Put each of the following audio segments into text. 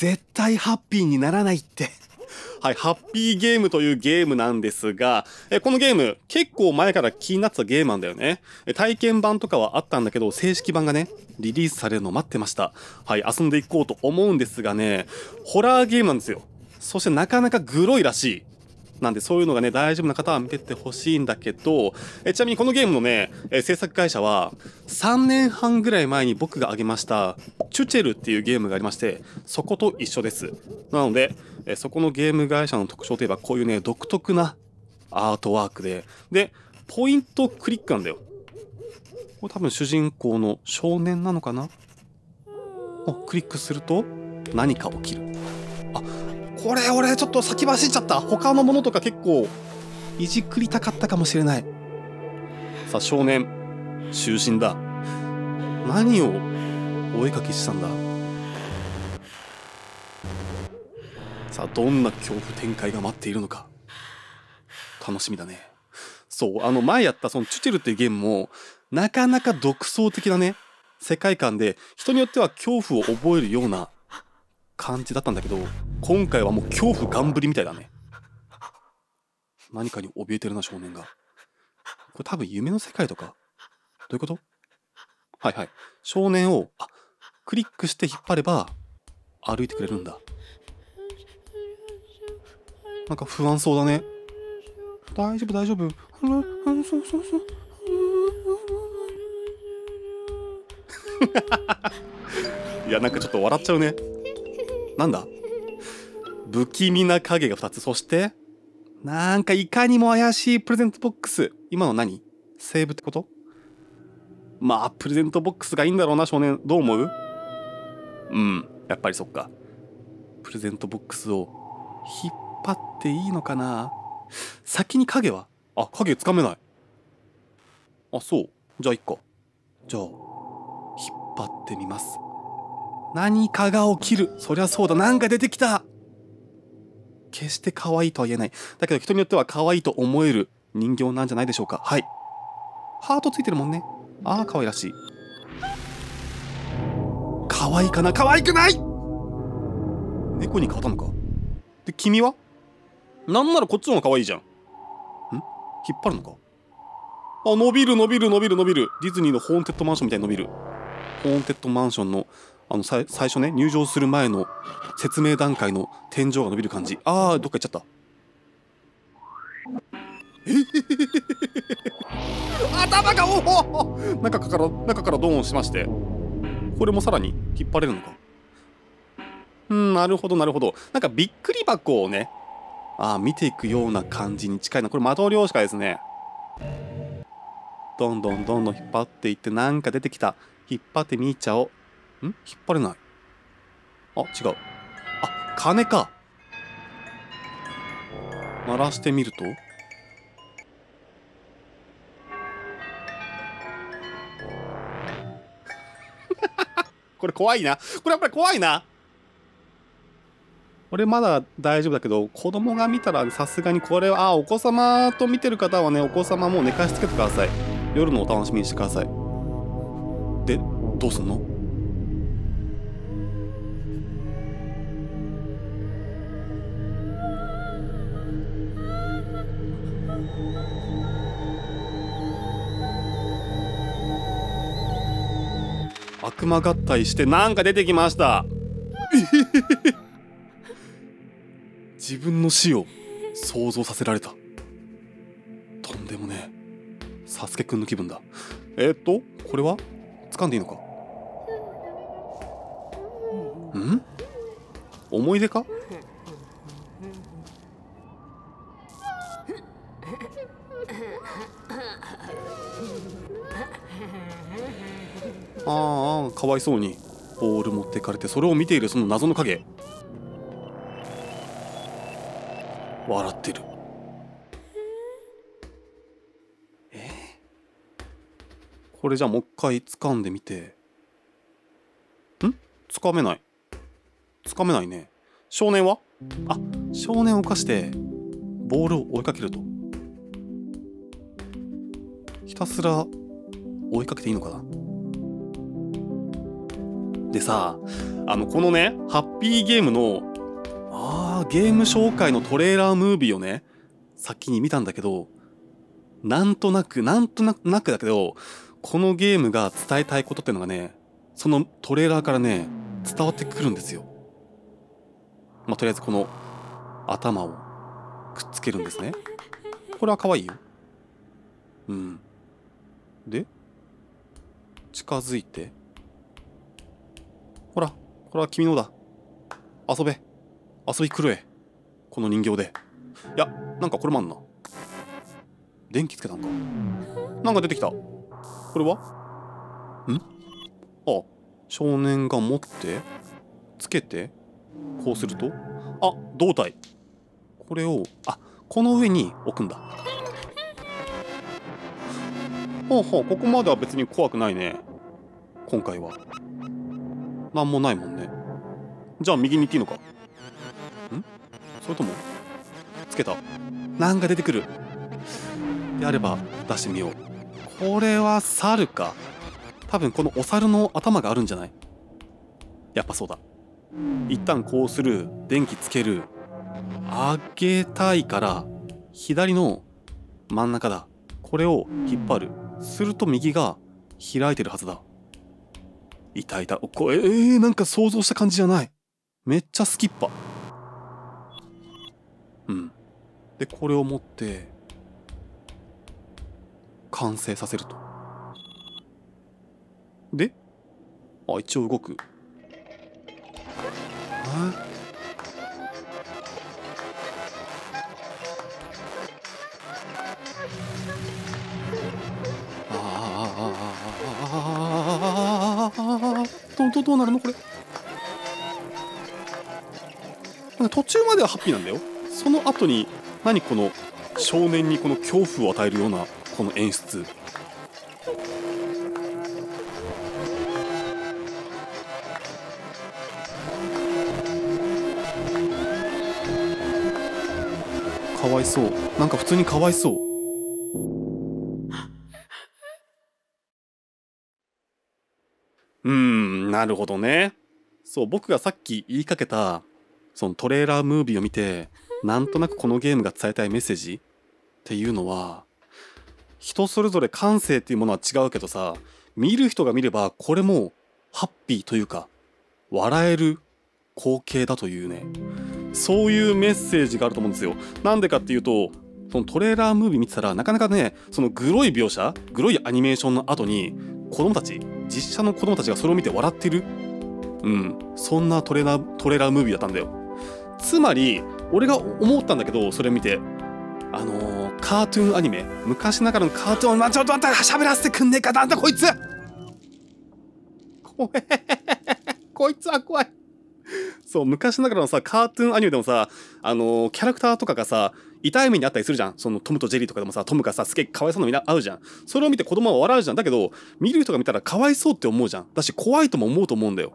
絶対ハッピーにならないって。はい、ハッピーゲームというゲームなんですが、えこのゲーム結構前から気になってたゲームなんだよね。体験版とかはあったんだけど、正式版がね、リリースされるのを待ってました。はい、遊んでいこうと思うんですがね、ホラーゲームなんですよ。そしてなかなかグロいらしい。なんでそういうのがね、大丈夫な方は見てってほしいんだけど、えちなみにこのゲームのね、え制作会社は、3年半ぐらい前に僕が挙げました、チュチェルっていうゲームがありまして、そこと一緒です。なので、えそこのゲーム会社の特徴といえば、こういうね、独特なアートワークで、で、ポイントクリックなんだよ。これ多分主人公の少年なのかな？おクリックすると何か起きる。あ、これ俺ちょっと先走っちゃった。他のものとか結構いじくりたかったかもしれない。さあ少年就寝だ。何をお絵かきしたんだ？さあどんな恐怖展開が待っているのか。楽しみだね。そうあの前やったそのチュチェルっていうゲームもなかなか独創的なね世界観で人によっては恐怖を覚えるような感じだったんだけど今回はもう恐怖ガンぶりみたいだね。何かに怯えてるな少年が。これ多分夢の世界とか？どういうこと？はいはい。少年をあクリックして引っ張れば歩いてくれるんだ。なんか不安そうだね。大丈夫大丈夫。そうそうそう いやなんかちょっと笑っちゃうね。なんだ？不気味な影が2つ。そしてなんかいかにも怪しいプレゼントボックス。今の何？セーブってこと？まあプレゼントボックスがいいんだろうな少年。どう思う？うんやっぱりそっか。プレゼントボックスを引っ張っていいのかな？先に影は？あ影つかめない。あそう。じゃあいっかじゃあ引っ張ってみます。何かが起きる。そりゃそうだ。なんか出てきた。決して可愛いとは言えない。だけど人によっては可愛いと思える人形なんじゃないでしょうか。はい。ハートついてるもんね。ああ可愛らしい。可愛いかな？可愛くない！猫に変わったのか？で君は？なんならこっちの方が可愛いじゃん。ん？引っ張るのか？あ伸びる伸びる伸びる伸びる。ディズニーのホーンテッドマンションみたいに伸びる。ホーンテッドマンションのあのさ最初ね入場する前の説明段階の天井が伸びる感じ。あーどっか行っちゃった。頭がおお中から中からドーンしまして。これもさらに引っ張れるのか。うんなるほどなるほど。なんかびっくり箱をねあ見ていくような感じに近いな。これ的量しかですね。どんどんどんどん引っ張っていってなんか出てきた引っ張ってみーちゃおうん？引っ張れない。あ違う。あ鐘か。鳴らしてみると。これ怖いな。これやっぱり怖いな。俺まだ大丈夫だけど子供が見たらさすがにこれはあお子様と見てる方はねお子様もう寝かしつけてください。夜のお楽しみにしてください。でどうすんの？悪魔合体してなんか出てきました。自分の死を想像させられた。とんでもねえ。サスケくんの気分だ。えー、っとこれは？掴んでいいのか？ん？思い出か？ああかわいそうにボール持ってかれてそれを見ているその謎の影。笑ってる。え？これじゃあもう一回掴んでみて。ん？掴めない。つかめないね。少年は？あ少年を犯してボールを追いかけると。ひたすら追いかけていいのかな？でさあのこのねハッピーゲームのああーゲーム紹介のトレーラームービーをね先に見たんだけどなんとなくなんとなくだけどこのゲームが伝えたいことっていうのがねそのトレーラーからね伝わってくるんですよ。まあ、とりあえずこの頭をくっつけるんですね。これは可愛いよ。うん。で近づいてほらこれは君のだ遊べ遊び狂え。この人形で。いやなんかこれもあんな。電気つけたんか。なんか出てきた。これは？ん？あ少年が持ってつけてこうすると？あ胴体。これをあこの上に置くんだ。ほうほうここまでは別に怖くないね。今回は。なんもないもんね。じゃあ右に行っていいのか。ん？それともつけた？なんか出てくる。であれば出してみよう。これは猿か。多分このお猿の頭があるんじゃない？やっぱそうだ。一旦こうする。電気つける。上げたいから左の真ん中だ。これを引っ張る。すると右が開いてるはずだ。いたい。た。これ、えー、なんか想像した感じじゃない。めっちゃスキッパ。うん。で、これを持って、完成させると。で、あ、一応動く。えどどうなるのこれなんか途中まではハッピーなんだよその後に何この少年にこの恐怖を与えるようなこの演出？かわいそう。なんか普通にかわいそう。うん、なるほどね。そう、僕がさっき言いかけた、そのトレーラームービーを見て、なんとなくこのゲームが伝えたいメッセージ？っていうのは、人それぞれ感性っていうものは違うけどさ、見る人が見ればこれもハッピーというか、笑える光景だというね、そういうメッセージがあると思うんですよ。なんでかっていうと、そのトレーラームービー見てたらなかなかねそのグロい描写グロいアニメーションの後に子供たち実写の子供たちがそれを見て笑ってる。うん。そんなトレーラートレーラームービーだったんだよ。つまり俺が思ったんだけどそれ見て。あのー、カートゥーンアニメ。昔ながらのカートゥーン。まちょっと待って喋らせてくんねえかなんだこいつ。怖え こいつは怖い。そう昔ながらのさカートゥーンアニメでもさあのー、キャラクターとかがさ痛い目にあったりするじゃん。そのトムとジェリーとかでもさトムがさすげえかわいそうな目に遭うじゃん。それを見て子供は笑うじゃん。だけど見る人が見たらかわいそうって思うじゃん。だし怖いとも思うと思うんだよ。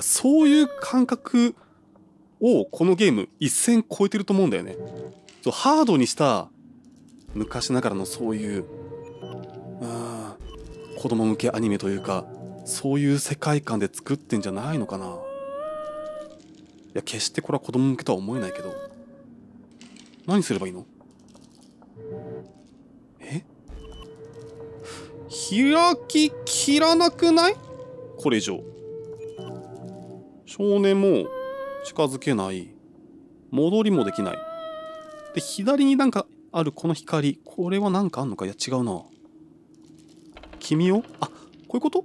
そういう感覚をこのゲーム一線超えてると思うんだよね。そうハードにした昔ながらのそういうあ子供向けアニメというかそういう世界観で作ってんじゃないのかな。いや決してこれは子供向けとは思えないけど。何すればいいの？え？開ききらなくない？これ以上。少年も近づけない。戻りもできない。で左になんかあるこの光。これは何かあんのか？いや違うな。君を？あこういうこと？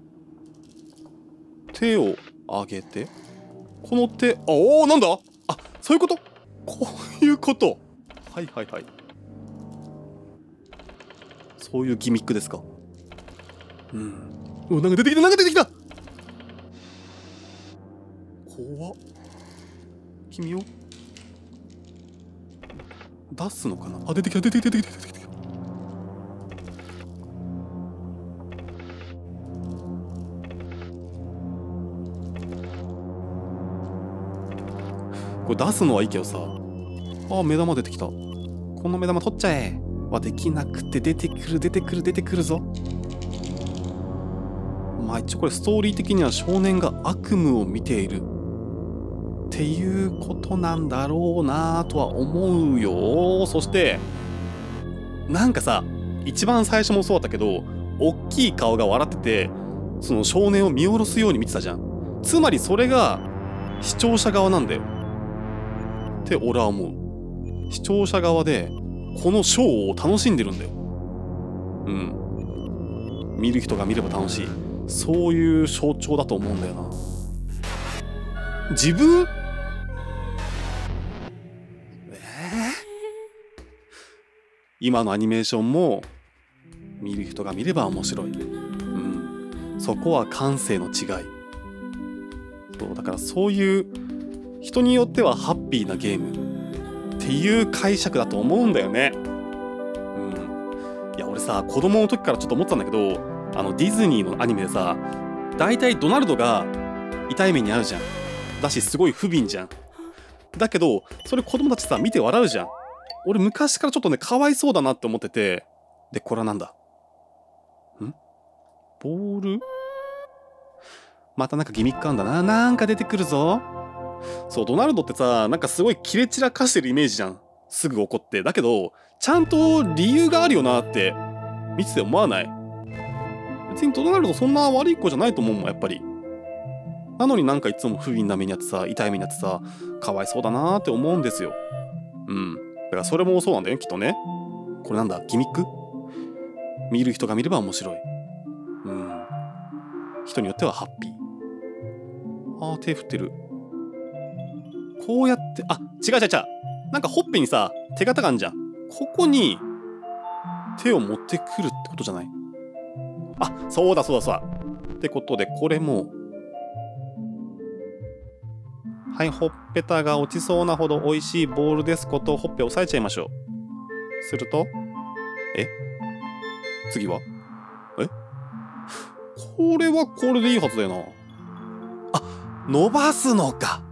手を上げて。この手あおおなんだ？あそういうこと？こういうこと。はいはいはい。そういうギミックですか？うん。おなんか出てきたなんか出てきた。怖っ。君を。出すのかな？あ出てきた出てきた出てきた出てきたこれ出すのはいいけどさ。あ目玉出てきた。この目玉取っちゃえ。はできなくて出てくる出てくる出てくるぞ。まあ一応これストーリー的には少年が悪夢を見ている。ていうことなんだろうなとは思うよ。そしてなんかさ一番最初もそうだったけど大きい顔が笑っててその少年を見下ろすように見てたじゃん。つまりそれが視聴者側なんだよ。って俺は思う。視聴者側でこのショーを楽しんでるんだよ。うん。見る人が見れば楽しい。そういう象徴だと思うんだよな。自分今のアニメーションも見る人が見れば面白い、うん、そこは感性の違い。そうだからそういう人によってはハッピーなゲームっていう解釈だと思うんだよね。うん。いや俺さ子供の時からちょっと思ったんだけどあのディズニーのアニメでさ大体ドナルドが痛い目に遭うじゃん。だしすごい不憫じゃん。だけどそれ子供たちさ見て笑うじゃん。俺昔からちょっとねかわいそうだなって思ってて。でこれはなんだ？ん？ボール？またなんかギミックあんだな。なんか出てくるぞ。そうドナルドってさなんかすごいキレ散らかしてるイメージじゃん。すぐ怒って。だけどちゃんと理由があるよなって見てて思わない？別にドナルドそんな悪い子じゃないと思うもんやっぱり。なのになんかいつも不憫な目にあってさ痛い目にあってさかわいそうだなーって思うんですよ。うん。からそれもそうなんだよきっとね。これなんだギミック？見る人が見れば面白い。うん。人によってはハッピー。あー手振ってる。こうやってあ違う違う違う。なんかほっぺにさ手形があんじゃん。ここに手を持ってくるってことじゃない？あそうだそうだそうだ。ってことでこれもはいほっぺたが落ちそうなほど美味しいボールですことほっぺ押さえちゃいましょう。するとえ？次は？え？これはこれでいいはずだよな。あ伸ばすのか。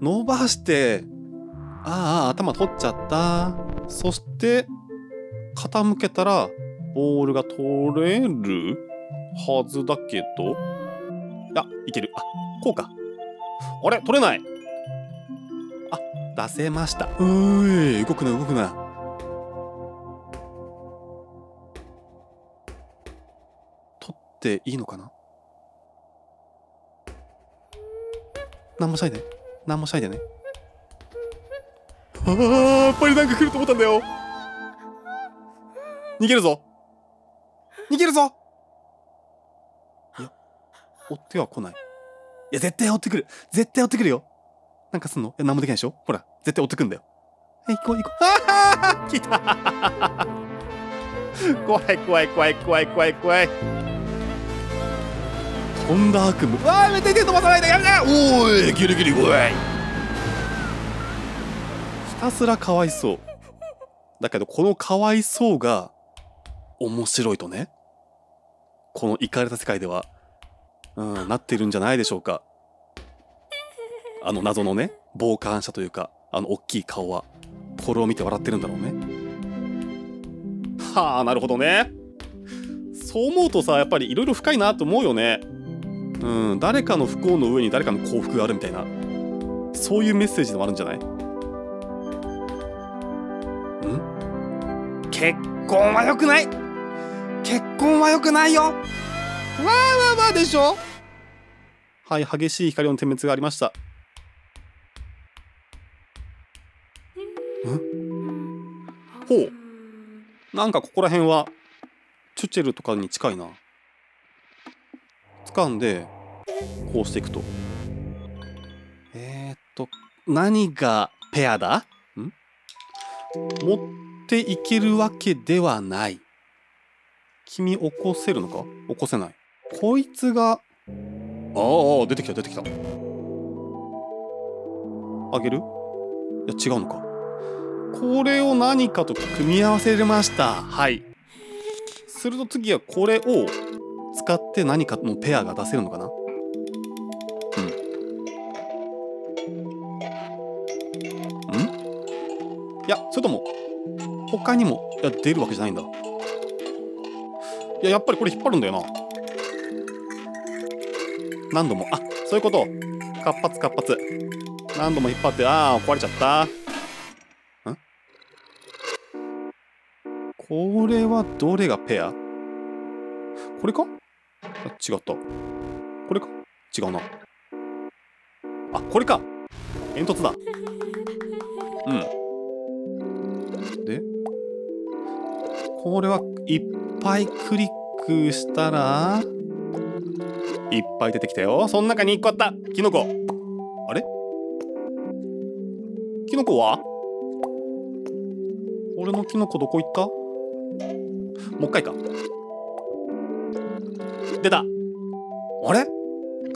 伸ばしてああ頭取っちゃった。そして傾けたらボールが取れるはずだけど。あいける。あこうか。あれ？取れない。出せました。うーい動くな動くな。取っていいのかな？何もしないで。何もしないでね。あーやっぱりなんか来ると思ったんだよ。逃げるぞ。逃げるぞ。いや追っては来ない。いや絶対追ってくる。絶対追ってくるよ。なんかすんの？いや何もできないでしょ？ほら絶対追ってくんだよ。はい行こう行こう。ああ 来た。怖い怖い怖い怖い怖い怖い。飛んだ悪夢うわーやめて手飛ばさないでやめて。おーいギリギリおい。ひたすらかわいそう。だけどこのかわいそうが面白いとねこのイかれた世界では、うん、なってるんじゃないでしょうか。あの謎のね傍観者というかあの大きい顔はこれを見て笑ってるんだろうね。はあなるほどね。そう思うとさやっぱりいろいろ深いなと思うよね。うん誰かの不幸の上に誰かの幸福があるみたいな。そういうメッセージでもあるんじゃない？ん？結婚は良くない？結婚は良くないよ。わーわーわーでしょ？はい激しい光の点滅がありましたんほう。なんかここら辺はチュチェルとかに近いな。掴んでこうしていくと。えー、っと何がペアだ？ん？持っていけるわけではない。君起こせるのか？起こせない。こいつがああ出てきた出てきた。あげる？いや違うのかこれを何かと組み合わせました。はい。すると次はこれを使って何かのペアが出せるのかな。うん。いやそれとも他にもいや出るわけじゃないんだ。いややっぱりこれ引っ張るんだよな。何度も。あそういうこと。活発活発。何度も引っ張ってああ壊れちゃった。これはどれがペア？これか？あ違った。これか？違うな。あこれか。煙突だ。うん。で？これはいっぱいクリックしたらいっぱい出てきたよ。その中に1個あった。キノコ。あれ？キノコは？俺のキノコどこ行った？もう一回か。出た。あれ？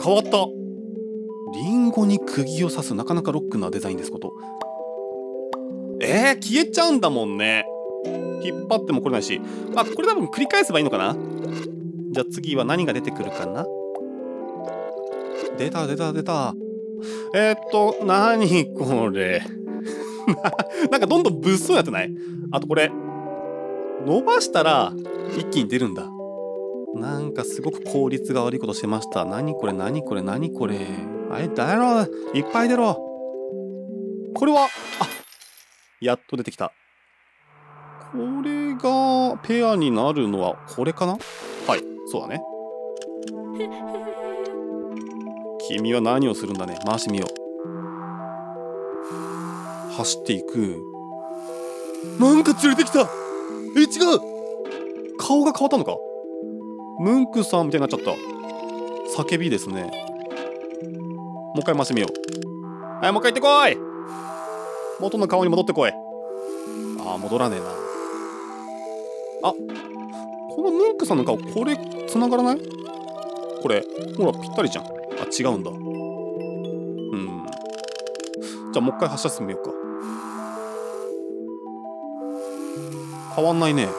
変わった。リンゴに釘を刺すなかなかロックなデザインですこと。えー、消えちゃうんだもんね。引っ張っても来れないし。まあこれ多分繰り返せばいいのかな？じゃあ次は何が出てくるかな？出た出た出た。えー、っと何これ？なんかどんどん物騒やってない？あとこれ。伸ばしたら一気に出るんだ。なんかすごく効率が悪いことしてました。何これ何これ何これ。はいだろいっぱい出ろ。これはあやっと出てきた。これがペアになるのはこれかな？はいそうだね。君は何をするんだね？回してみよう。走っていく。なんか連れてきた。え違う。顔が変わったのか？ムンクさんみたいになっちゃった。叫びですね。もう一回回してみよう。はいもう一回行ってこい。元の顔に戻ってこい。ああ戻らねえな。あこのムンクさんの顔これ繋がらない？これほらぴったりじゃん。あ違うんだ。うん。じゃあもう一回発射してみようか。変わんないね。引っ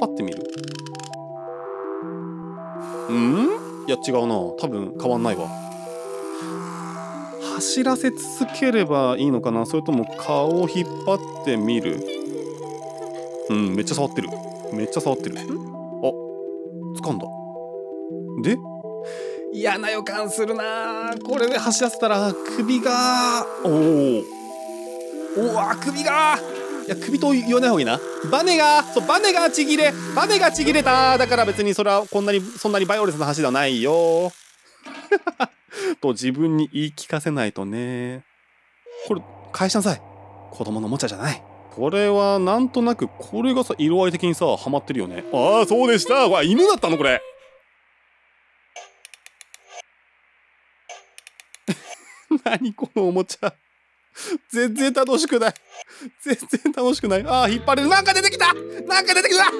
張ってみる？うん？いや違うな。多分変わんないわ。走らせ続ければいいのかな？それとも顔を引っ張ってみる？うんめっちゃ触ってる。めっちゃ触ってる。あ掴んだ。で？嫌な予感するな。これで走らせたら首が。おおおわ首が。いや首と言わない方がいいな。バネがそうバネがちぎれ。バネがちぎれた。だから別にそれはこんなにそんなにバイオレンスな話ではないよ。と自分に言い聞かせないとね。これ返しなさい。子供のおもちゃじゃない。これはなんとなくこれがさ色合い的にさハマってるよね。ああそうでした。わ犬だったのこれ。何このおもちゃ。全然楽しくない。全然楽しくない。ああ引っ張れる。なんか出てきた。なんか出てきた。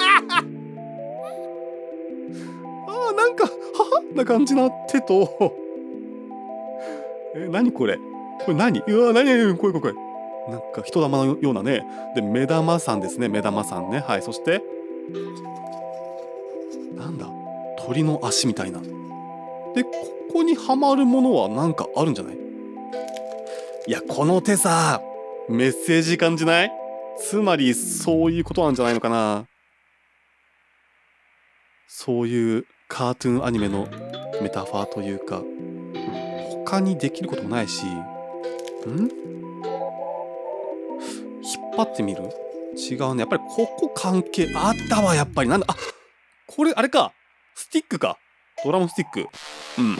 ああなんかはは？な感じな手と。え何これ？これ何？うわ何？何怖い怖い怖い。なんか人玉のようなね。で目玉さんですね。目玉さんね。はいそして。なんだ？鳥の足みたいな。でここにはまるものはなんかあるんじゃない？いやこの手さ。メッセージ感じない？つまりそういうことなんじゃないのかな？そういうカートゥーンアニメのメタファーというか他にできることもないしん？引っ張ってみる？違うね。やっぱりここ関係あったわやっぱり。なんだあこれあれか。スティックか。ドラムスティック。うん。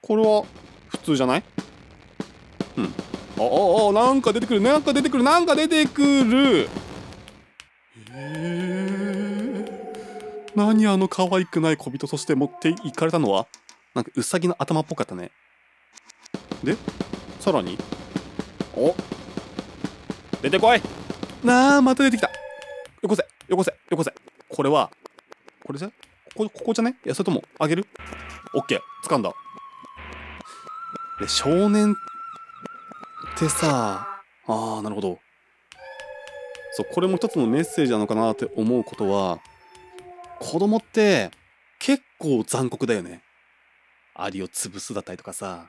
これは普通じゃない？うん。あああなんか出てくる。なんか出てくる。なんか出てくる。へえ何あの可愛くない小人そして持っていかれたのは？なんかウサギの頭っぽかったね。でさらに。お。出てこい。なあまた出てきた。よこせ。よこせ。よこせ。これはこれじゃ？ここここじゃね？いやそれともあげる？オッケー。掴んだ。で少年てさ。ああなるほど。そうこれも一つのメッセージなのかなって思うことは子供って結構残酷だよね。アリを潰すだったりとかさ。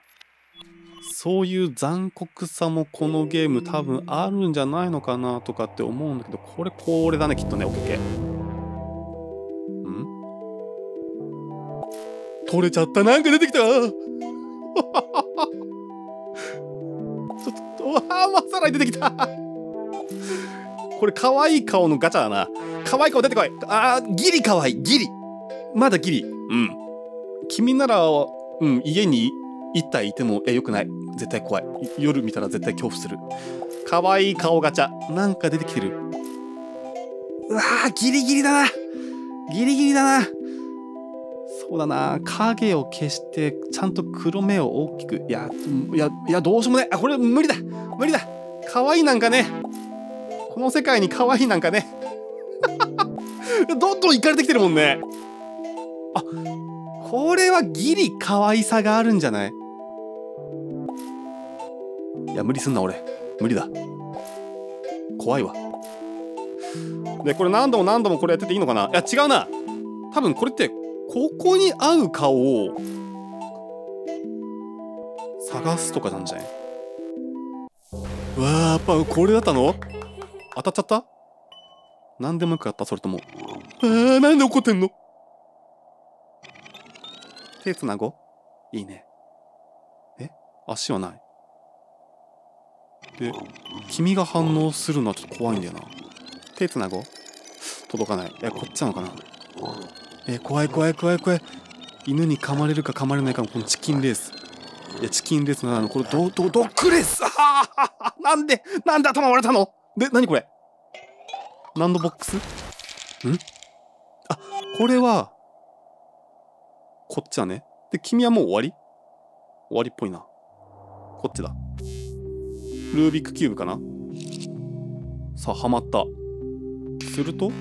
そういう残酷さもこのゲーム多分あるんじゃないのかなとかって思うんだけどこれこれだねきっとねオッケー。ん？取れちゃった。なんか出てきた。ちょっとあまさらに出てきた。これ可愛い顔のガチャだな。可愛い顔出てこい。あーギリ可愛い。ギリ。まだギリ。うん。君ならうん家に一体いてもえよくない。絶対怖い。夜見たら絶対恐怖する。可愛い顔ガチャ。なんか出てきてる。うわーギリギリだな。ギリギリだな。そうだな。影を消してちゃんと黒目を大きく。いやいやいやどうしようもない。あこれ無理だ。無理だ。可愛いなんかね。この世界に可愛いなんかね。どんどんいかれてきてるもんね。あこれはギリ可愛さがあるんじゃない？いや無理すんな俺。無理だ。怖いわ。でこれ何度も何度もこれやってていいのかな？いや違うな。多分これってここに合う顔を探すとかなんじゃない？うわーやっぱこれだったの？当たっちゃった？何でもよくやった？それとも？あーなんで怒ってんの？手つなごいいね。え？足はない？で君が反応するのはちょっと怖いんだよな。手つなご届かない。えこっちなのかな？え怖い怖い怖い怖い。犬に噛まれるか噛まれないかのこのチキンレース。いやチキンレースなのこれドドドッグレース。あーなんでなんで頭割れたの？で何これ？何のボックス？ん？あこれはこっちだね。で君はもう終わり？終わりっぽいな。こっちだ。ルービックキューブかな？さあはまった。すると？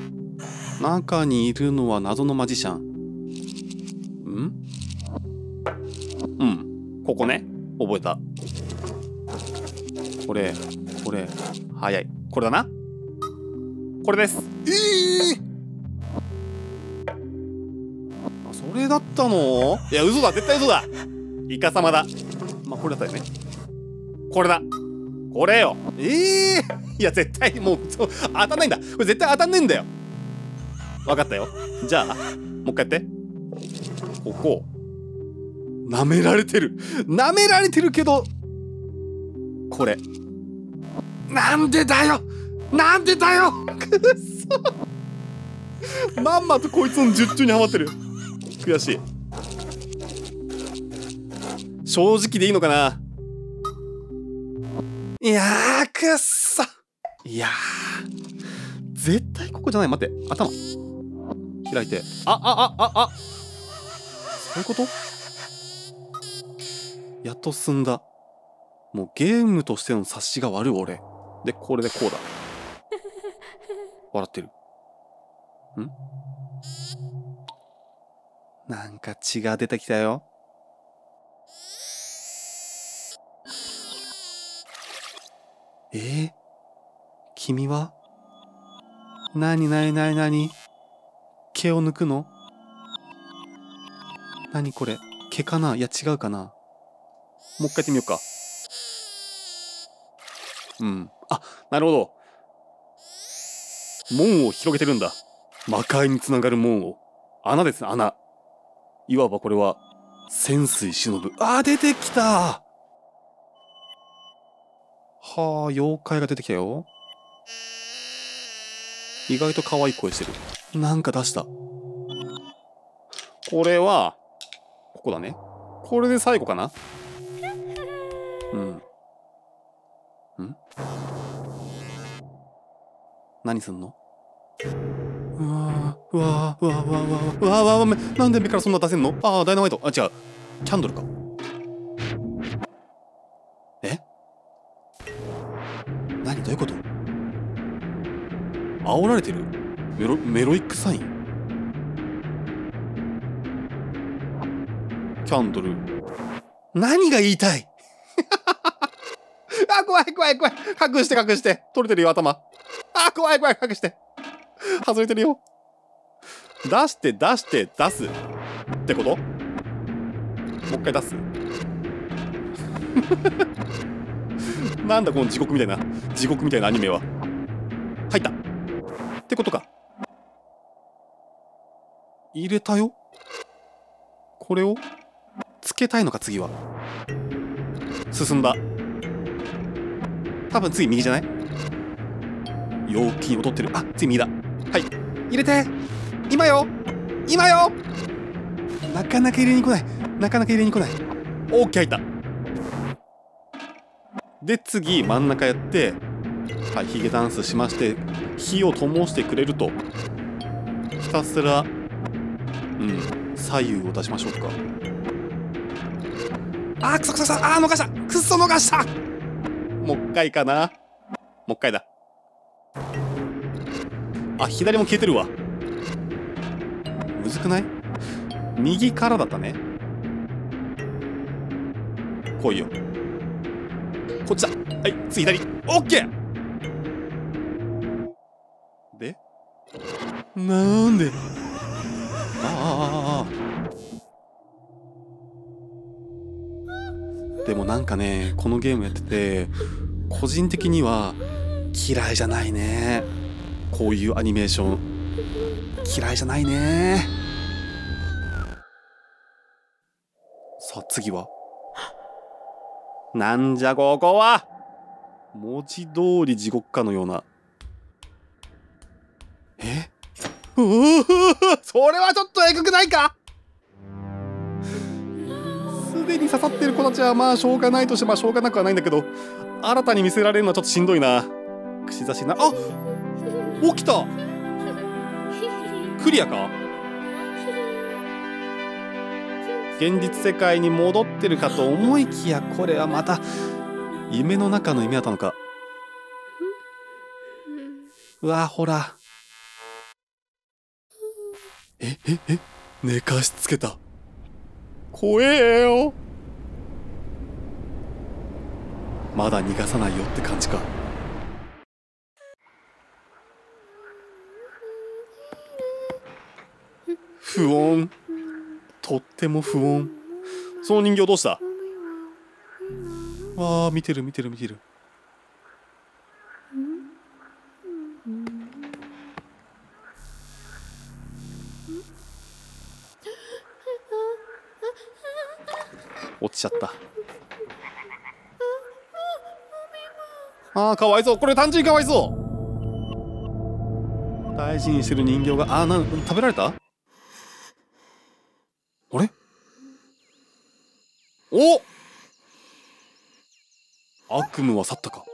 中にいるのは謎のマジシャン。ん？うん。ここね。覚えた。これこれ。早い。これだな。これです。ええあそれだったの？いや嘘だ。絶対嘘だ。イカ様だ。まあこれだったよね。これだ。これよ。ええいや絶対もう当たんないんだ。これ絶対当たんねえんだよ分かったよ。じゃあもう一回やって。ここ。舐められてる。舐められてるけどこれ。なんでだよ。なんでだよ。くっそ。まんまとこいつの術中にはまってる。悔しい。正直でいいのかな。いやーくっそ。いやー。絶対ここじゃない。待って頭。開いて。あああああ。そういうこと？やっと進んだ。もうゲームとしての察しが悪い俺。でこれでこうだ。笑ってる。ん？なんか血が出てきたよ。え？ー、君は？なになになになに毛を抜くの？何これ？毛かな？いや違うかな？もう一回やってみようか。うん。あなるほど。門を広げてるんだ。魔界につながる門を。穴ですね穴。いわばこれは潜水忍。ぶあー出てきた。はあ妖怪が出てきたよ。意外と可愛い声してる。なんか出した。これはここだね。これで最後かな？うん。ん？何すんの？うわーうわーうわーうわーうわーうわーうわーうわーなんで目からそんな出せんのああダイナマイトあ違うキャンドルかえ何どういうこと煽られてる？メロメロイックサイン？キャンドル。何が言いたい？あ怖い怖い怖い。隠して隠して。取れてるよ頭。あ怖い怖い隠して。外れてるよ。出して出して出す。ってこと？もう一回出す？なんだこの地獄みたいな。地獄みたいなアニメは。入った。ってことか。入れたよ。これをつけたいのか次は。進んだ。多分次右じゃない？陽気に踊ってる。あ次右だ。はい。入れて。今よ。今よ。なかなか入れに来ない。なかなか入れに来ない。OK 入った。で次真ん中やって。はいヒゲダンスしまして火を灯してくれるとひたすらうん左右を出しましょうか。あーくそくそくそあー逃した。くっそ逃した。もう一回かな。もう一回だ。あ左も消えてるわ。むずくない？右からだったね。来いよ。こっちだ。はい次左。オッケー！なんで？ああでもなんかねこのゲームやってて個人的には嫌いじゃないね。こういうアニメーション。嫌いじゃないね。さあ次は？なんじゃここは？文字通り地獄かのようなえ？う うそれはちょっとえぐくないか？すでに刺さってる子たちはまあしょうがないとしてまあしょうがなくはないんだけど新たに見せられるのはちょっとしんどいな。串刺しな。あ起きた。クリアか？現実世界に戻ってるかと思いきやこれはまた夢の中の夢だったのか。うわほら。えええ寝かしつけた。怖えよ。まだ逃がさないよって感じか。不穏。とっても不穏。その人形どうした？わあ見てる見てる見てる。落ちちゃった。あーかわいそう。これ単純にかわいそう。大事にしてる人形が。あーなん食べられた？あれ？お！悪夢は去ったか。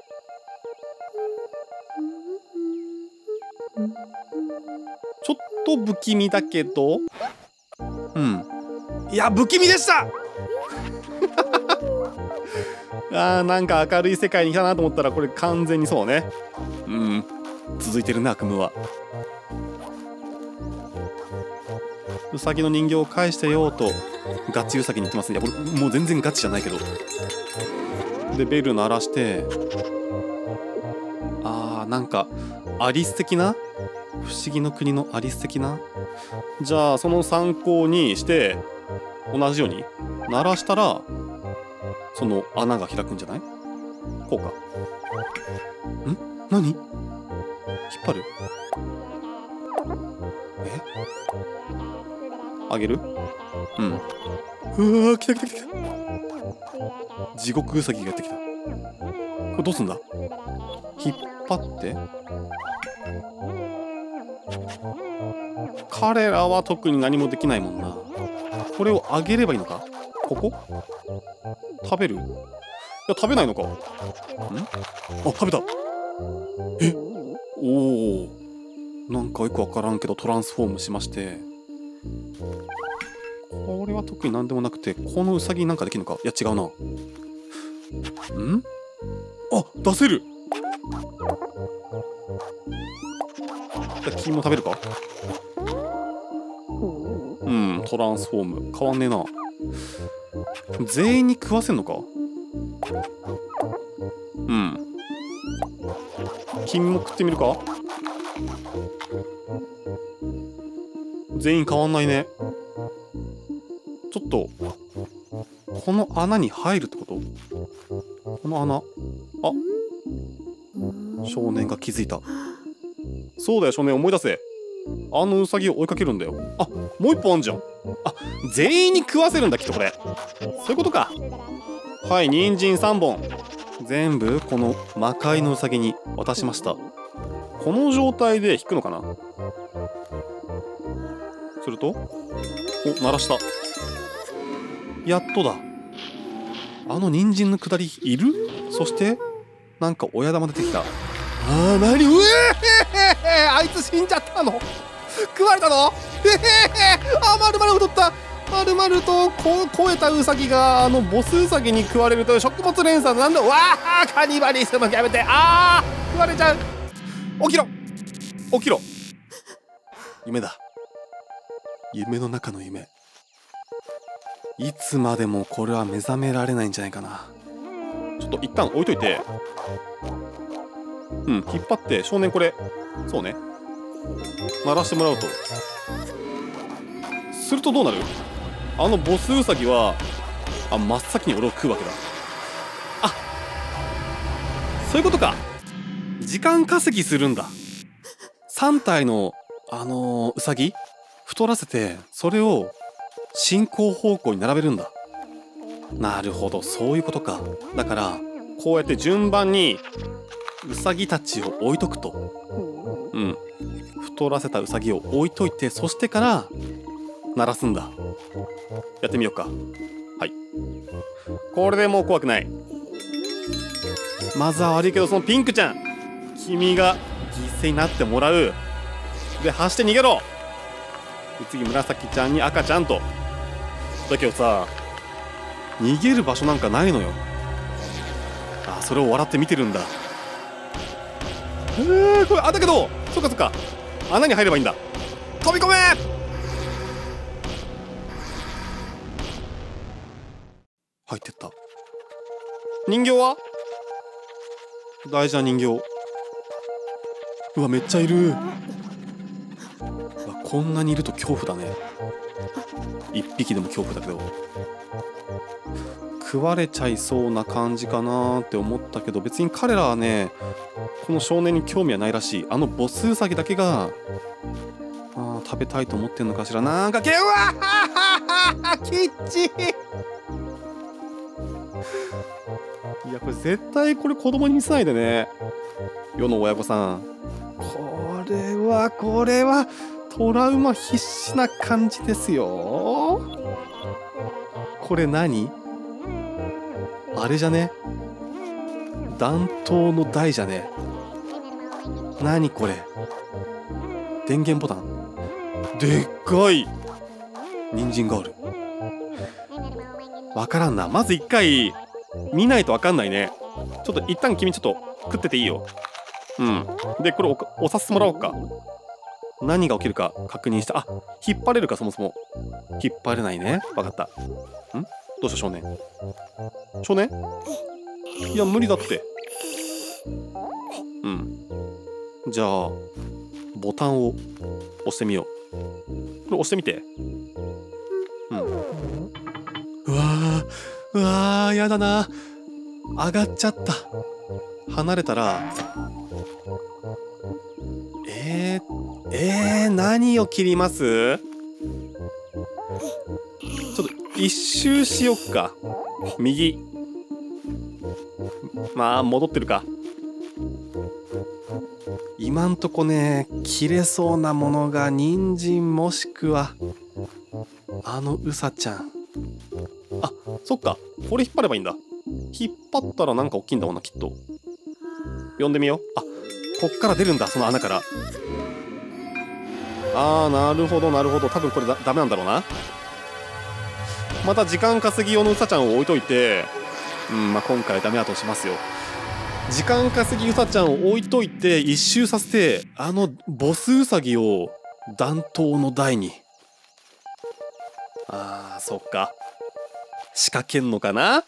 ちょっと不気味だけど。うん。いや不気味でしたあーなんか明るい世界に来たなと思ったらこれ完全にそうね。うん。続いてるね悪夢は。ウサギの人形を返してようとガチウサギに言ってますね。いやこれもう全然ガチじゃないけど。でベル鳴らしてあーなんかアリス的な？不思議の国のアリス的な？じゃあその参考にして同じように鳴らしたらその穴が開くんじゃない？こうかん？何？引っ張る？え？あげる？うん。うわ来た来た来た。地獄ウサギがやってきた。これどうすんだ？引っ張って？彼らは特に何もできないもんな。これをあげればいいのか？ここ？食べる？いや食べないのか。ん？あ食べた。え？おおなんかよくわからんけどトランスフォームしまして。これは特に何でもなくてこのウサギなんかできるのか？いや違うな。ん？あ出せる。じゃあ金も食べるか？うんトランスフォーム。変わんねえな全員に食わせんのか？うん。金も食ってみるか？全員変わんないね。ちょっとこの穴に入るってこと？この穴？あ。少年が気づいた。そうだよ少年思い出せ。あのウサギを追いかけるんだよ。あもう一本あんじゃん。全員に食わせるんだきっとこれ。そういうことか。はい人参3本。全部この魔界のウサギに渡しました。この状態で引くのかな？すると？お鳴らした。やっとだ。あの人参のくだりいる？そしてなんか親玉出てきた。あー何？うえーあいつ死んじゃったの。食われたの？えー、あまるまる太った。まるまるとこ超えたウサギがあのボスウサギに食われるという食物連鎖なんだ。わあカニバリスムやめて。あー食われちゃう。起きろ。起きろ。夢だ。夢の中の夢。いつまでもこれは目覚められないんじゃないかな。ちょっと一旦置いといて。うん引っ張って。少年これ。そうね。鳴らしてもらうと。するとどうなる？あのボスウサギはあ真っ先に俺を食うわけだ。あそういうことか。時間稼ぎするんだ。3体のあのー、ウサギ？太らせてそれを進行方向に並べるんだ。なるほどそういうことか。だからこうやって順番にウサギたちを置いとくと。うん。太らせたウサギを置いといてそしてから鳴らすんだ。やってみようか。はい。これでもう怖くない。まずは悪いけどそのピンクちゃん。君が犠牲になってもらう。で走って逃げろ。で次紫ちゃんに赤ちゃんと。だけどさ逃げる場所なんかないのよ。あそれを笑って見てるんだ。えー、これあだけどそっかそっか。穴に入ればいいんだ。飛び込め人形は？大事な人形。うわめっちゃいる。うわこんなにいると恐怖だね。一匹でも恐怖だけど。食われちゃいそうな感じかなって思ったけど別に彼らはねこの少年に興味はないらしい。あのボスウサギだけがあ食べたいと思ってんのかしら。なんかけうわ キッチン。いやこれ絶対これ子供に見せないでね。世の親御さん。これはこれはトラウマ必至な感じですよ。これ何？あれじゃね？弾頭の台じゃね？何これ？電源ボタン。でっかい。人参がある。わからんな。まず一回。見ないとわかんないね。ちょっと一旦君ちょっと食ってていいよ。うん。でこれ押させてもらおうか。何が起きるか確認して。あ引っ張れるかそもそも。引っ張れないね。わかった。ん？どうした少年？少年？いや無理だって。うん。じゃあボタンを押してみよう。これ押してみて。うわーやだな。上がっちゃった。離れたら。えー、えー、何を切ります？ちょっと一周しよっか。右。まあ戻ってるか。今んとこね切れそうなものが人参もしくはあのうさちゃん。あそっか。これ引っ張ればいいんだ。引っ張ったらなんか大きいんだもんなきっと。呼んでみよう。あこっから出るんだその穴から。あーなるほどなるほど。多分これだダメなんだろうな。また時間稼ぎ用のうさちゃんを置いといて。うんまあ今回ダメだとしますよ。時間稼ぎうさちゃんを置いといて一周させてあのボスウサギを弾頭の台に。あーそっか。仕掛けんのかな？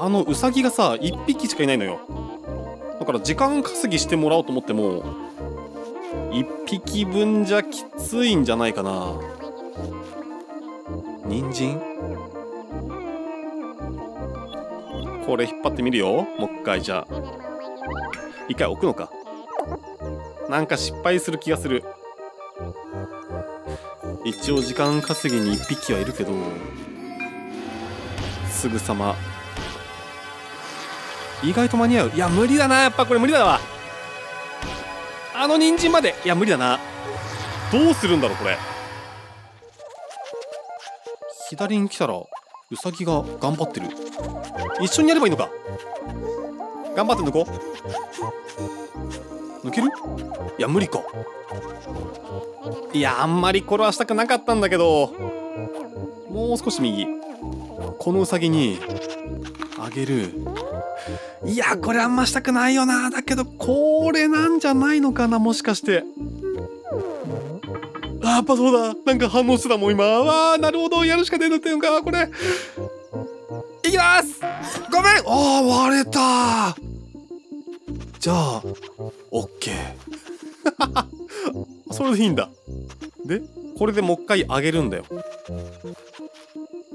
あのウサギがさ1匹しかいないのよ。だから時間稼ぎしてもらおうと思っても1匹分じゃきついんじゃないかな。人参？これ引っ張ってみるよ。もう一回じゃあ。一回置くのか。なんか失敗する気がする。一応時間稼ぎに1匹はいるけど。すぐさま。意外と間に合う。いや無理だな。やっぱこれ無理だわ。あの人参まで。いや無理だな。どうするんだろうこれ。左に来たらウサギが頑張ってる。一緒にやればいいのか。頑張って抜こう。抜ける？いや無理か。いやあんまりこれはしたくなかったんだけどもう少し右。このウサギにあげる。いやこれあんましたくないよな。だけどこれなんじゃないのかなもしかして。あやっぱそうだ。なんか反応してたもん今。わあなるほど。やるしかねえのっていうのか。これ。いきます。ごめん。ああ割れた。じゃあオッケーそれでいいんだ。でこれでもう一回上げるんだよ。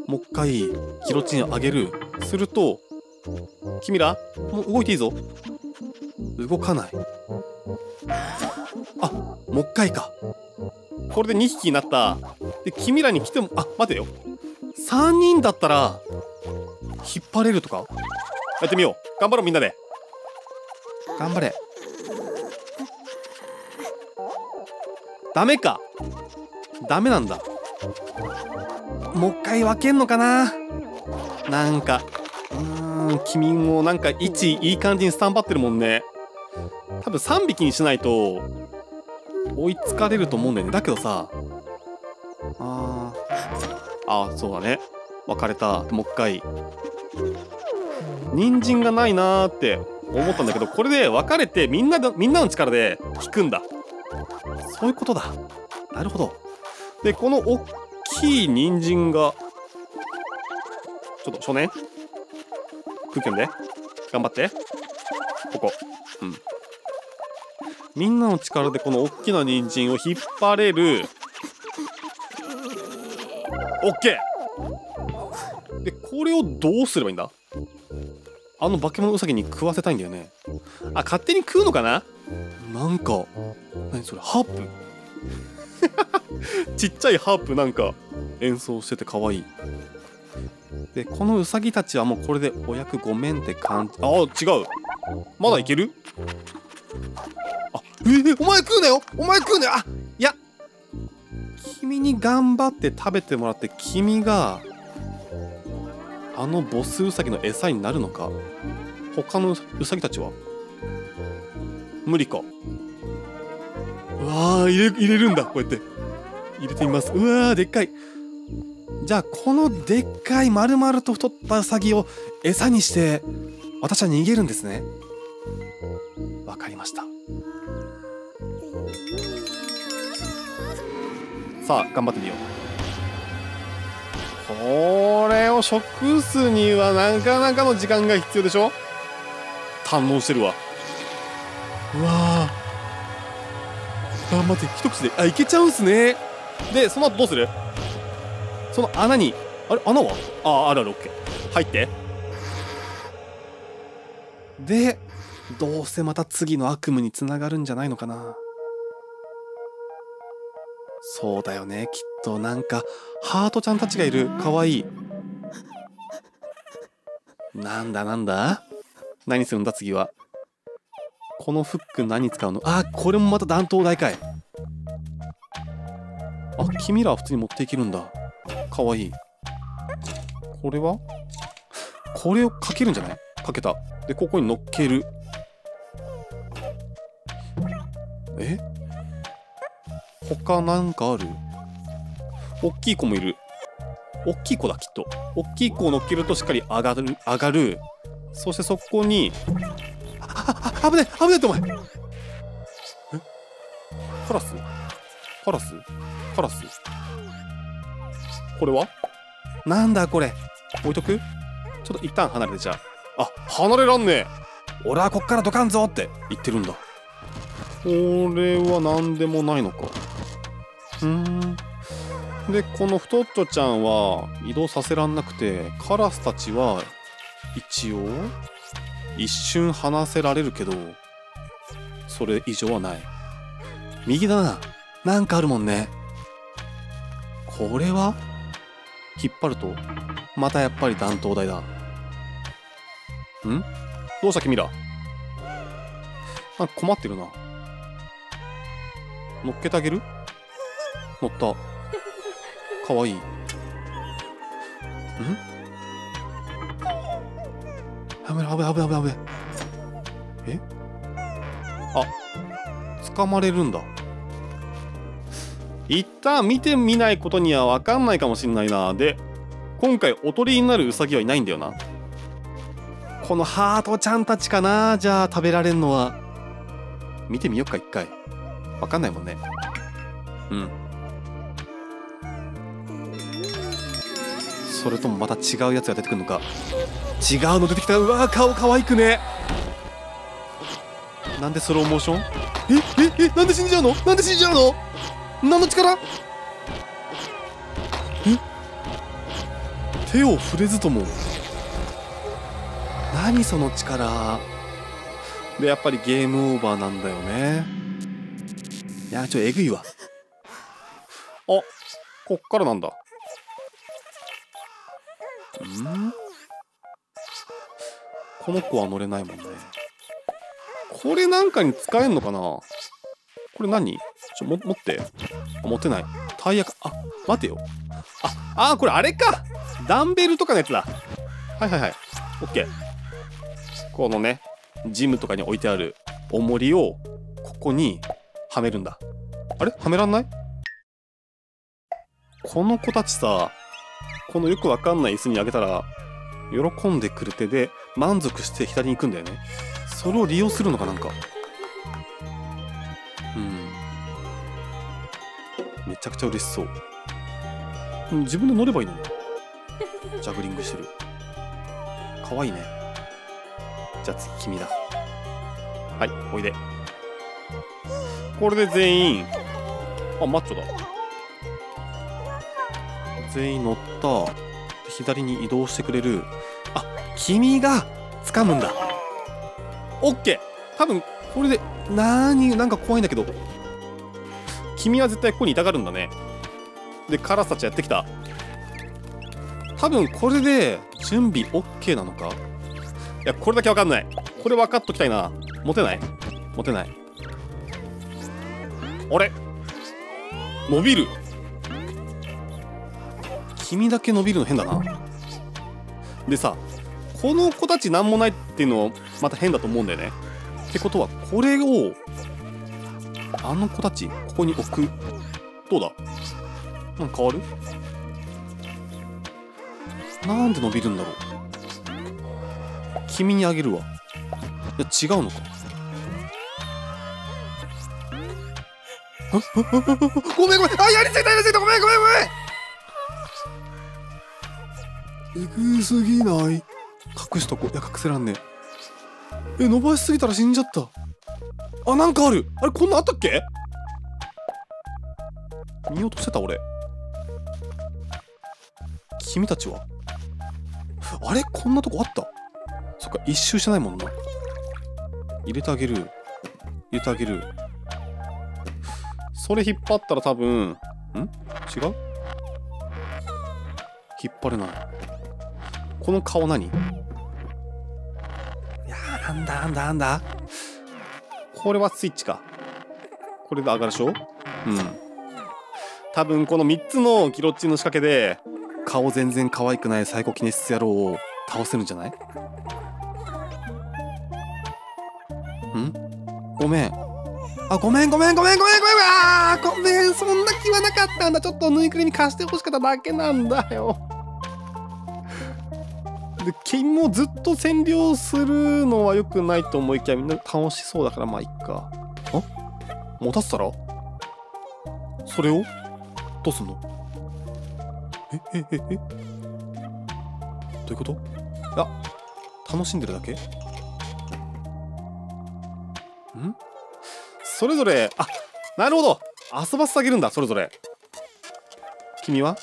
もう一回キロチン上げる。すると君らもう動いていいぞ。動かない。あもう一回か。これで2匹になった。で君らに来てもあ待てよ。3人だったら引っ張れるとか？やってみよう。頑張ろうみんなで。頑張れ。ダメか。ダメなんだ。もう一回分けんのかな。なんかうん君もなんか位置いい感じにスタンバってるもんね。多分3匹にしないと追いつかれると思うんだよね。だけどさああそうだね。別れた。もう一回。人参がないなーって思ったんだけどこれで分かれてみんなみんなの力で引くんだ。そういうことだ。なるほど。でこの大きい人参がちょっと少年？空気読んで。頑張って。ここ。うん。みんなの力でこの大きな人参を引っ張れる。オッケー。でこれをどうすればいいんだ？あの化け物ウサギに食わせたいんだよね。あ勝手に食うのかな？なんか何それハープ？ちっちゃいハープなんか演奏してて可愛い。でこのウサギたちはもうこれでお役ごめんって感じ。あ違う。まだいける？あえー、お前食うなよ！お前食うなよ！あいや君に頑張って食べてもらって君があのボスウサギの餌になるのか？他のウサギたちは？無理か。うわー入れ入れるんだこうやって。入れてみます。うわーでっかい。じゃあこのでっかい丸々と太ったウサギを餌にして私は逃げるんですね。わかりました。さあ頑張ってみよう。これを食すにはなかなかの時間が必要でしょ？堪能してるわ。うわー。頑張って一口で。あいけちゃうんすね。でその後どうする？その穴に。あれ穴は？ああるあるオッケー。入って。でどうせまた次の悪夢につながるんじゃないのかな。そうだよねきっと。なんかハートちゃんたちがいる。かわいい。なんだなんだ？何するんだ次は？このフック何使うの？あこれもまた弾頭台かい。あ君らは普通に持っていけるんだ。かわいい。これは？これをかけるんじゃない？かけた。でここに乗っける。え？他なんかある？大きい子もいる。大きい子だきっと。大きい子を乗っけるとしっかり上がる上がる。そしてそこにああ危ない危ないってお前。え？カラス？カラス？カラス？これは？なんだこれ。置いとく？ちょっと一旦離れてじゃあ。あ離れらんねえ。俺はこっからどかんぞって言ってるんだ。これは何でもないのか。うーん。でこの太っちょちゃんは移動させらんなくてカラスたちは一応一瞬離せられるけどそれ以上はない。右だな。なんかあるもんね。これは？引っ張るとまたやっぱり弾頭台だ。ん？どうした君ら？あ困ってるな。乗っけてあげる？乗った。かわいいん？やめろ、危ない危ない危ない危ない。え？あ、掴まれるんだ。一旦見てみないことには分かんないかもしんないな。で、今回おとりになるウサギはいないんだよな。このハートちゃんたちかなじゃあ食べられんのは。見てみよっか、一回。分かんないもんね。うん。それともまた違うやつが出てくるのか。違うの出てきた。うわー顔可愛くね。なんでスローモーション？えええなんで死んじゃうの？なんで死んじゃうの？何の力？え？手を触れずとも。何その力？でやっぱりゲームオーバーなんだよね。いやちょえぐいわ。あこっからなんだ。この子は乗れないもんね。これなんかに使えんのかな？これ何？ちょ、も、持って。持てない。タイヤか。あ、待てよ。あ、あ、これあれかダンベルとかのやつだ。はいはいはい。オッケー。このね、ジムとかに置いてある重りを、ここにはめるんだ。あれ？はめらんない？この子たちさ、このよくわかんない椅子にあげたら、喜んでくれてで満足して左に行くんだよね。それを利用するのかなんか。うん。めちゃくちゃ嬉しそう。自分で乗ればいいのに。ジャグリングしてる。かわいいね。じゃあ次君だ。はいおいで。これで全員。あマッチョだ。全員乗った左に移動してくれるあ君が掴むんだ。オッケー。多分これでなーになんか怖いんだけど。君は絶対ここにいたがるんだね。でカラスたちやってきた。多分これで準備 OK なのか。いやこれだけわかんない。これ分かっときたいな。持てない。持てない。あれ伸びる。君だけ伸びるの変だな。でさこの子たち何もないっていうのはまた変だと思うんだよね。ってことはこれをあの子たちここに置く。どうだ？なんか変わる？なんで伸びるんだろう？君にあげるわ。いや違うのか。ごめんごめん。あやりすぎたやりすぎた。ごめんごめんごめん。えぐすぎない？隠しとこ。いや隠せらんねえ伸ばしすぎたら死んじゃった。あなんかある。あれこんなあったっけ？見落としてた俺。君たちは？あれこんなとこあった？そっか一周してないもんな。入れてあげる。入れてあげる。それ引っ張ったら多分ん？違う？引っ張れない。この顔何？いやーなんだなんだなんだ？これはスイッチか。これで上がるでしょ？うん。多分この3つのギロッチンの仕掛けで顔全然可愛くないサイコキネシス野郎を倒せるんじゃない？ん？ごめん。あごめんごめんごめんごめんごめんあーごめんそんな気はなかったんだ。ちょっとぬいぐるみ貸してほしかっただけなんだよで君もずっと占領するのは良くないと思いきやみんな楽しそうだからまあいっか。あ？持たせたらそれを？どうすんの？ええええ？どういうこと？あ楽しんでるだけ？ん？それぞれあなるほど。遊ばせてあげるんだそれぞれ。君は？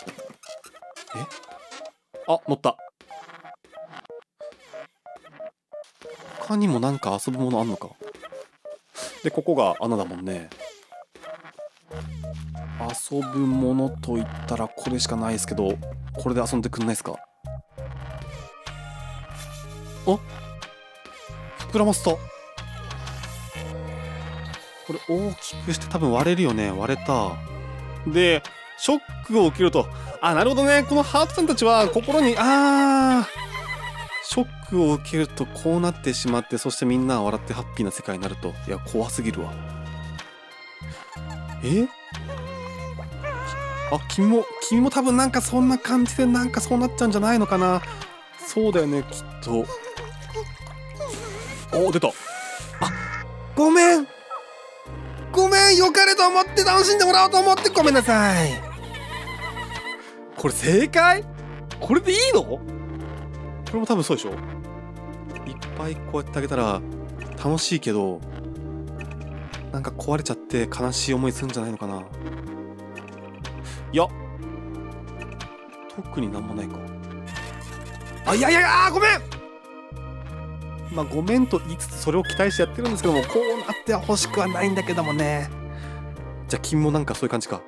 え？あ乗った他にもなんか遊ぶものあんのか？でここが穴だもんね。遊ぶものといったらこれしかないですけどこれで遊んでくんないですか？あ？膨らませたこれ大きくして多分割れるよね。割れた。でショックを受けるとあなるほどね。このハートさんたちは心にあー。ショックを受けるとこうなってしまってそしてみんな笑ってハッピーな世界になると。いや怖すぎるわ。え？あ君も君も多分なんかそんな感じでなんかそうなっちゃうんじゃないのかな。そうだよねきっと。お出た。あごめん。ごめんよかれと思って楽しんでもらおうと思って。ごめんなさい。これ正解？これでいいの？れも多分そうでしょ。いっぱいこうやってあげたら楽しいけどなんか壊れちゃって悲しい思いするんじゃないのかな。いや。特になんもないか。あいやいやいやごめん。まあごめんと言いつつそれを期待してやってるんですけどもこうなっては欲しくはないんだけどもね。じゃあ君もなんかそういう感じか。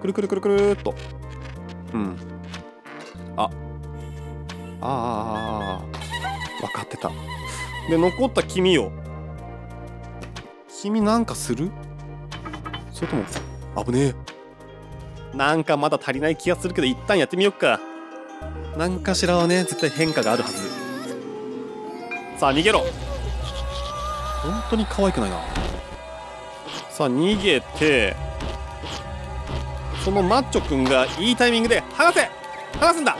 くるくるくるくるっと。うん。あ。ああああ分かってたで残った君を君なんかするそれとも危ねえなんかまだ足りない気がするけど一旦やってみよっか何かしらはね絶対変化があるはずさあ逃げろ本当に可愛くないなさあ逃げてそのマッチョくんがいいタイミングで離せ離すんだ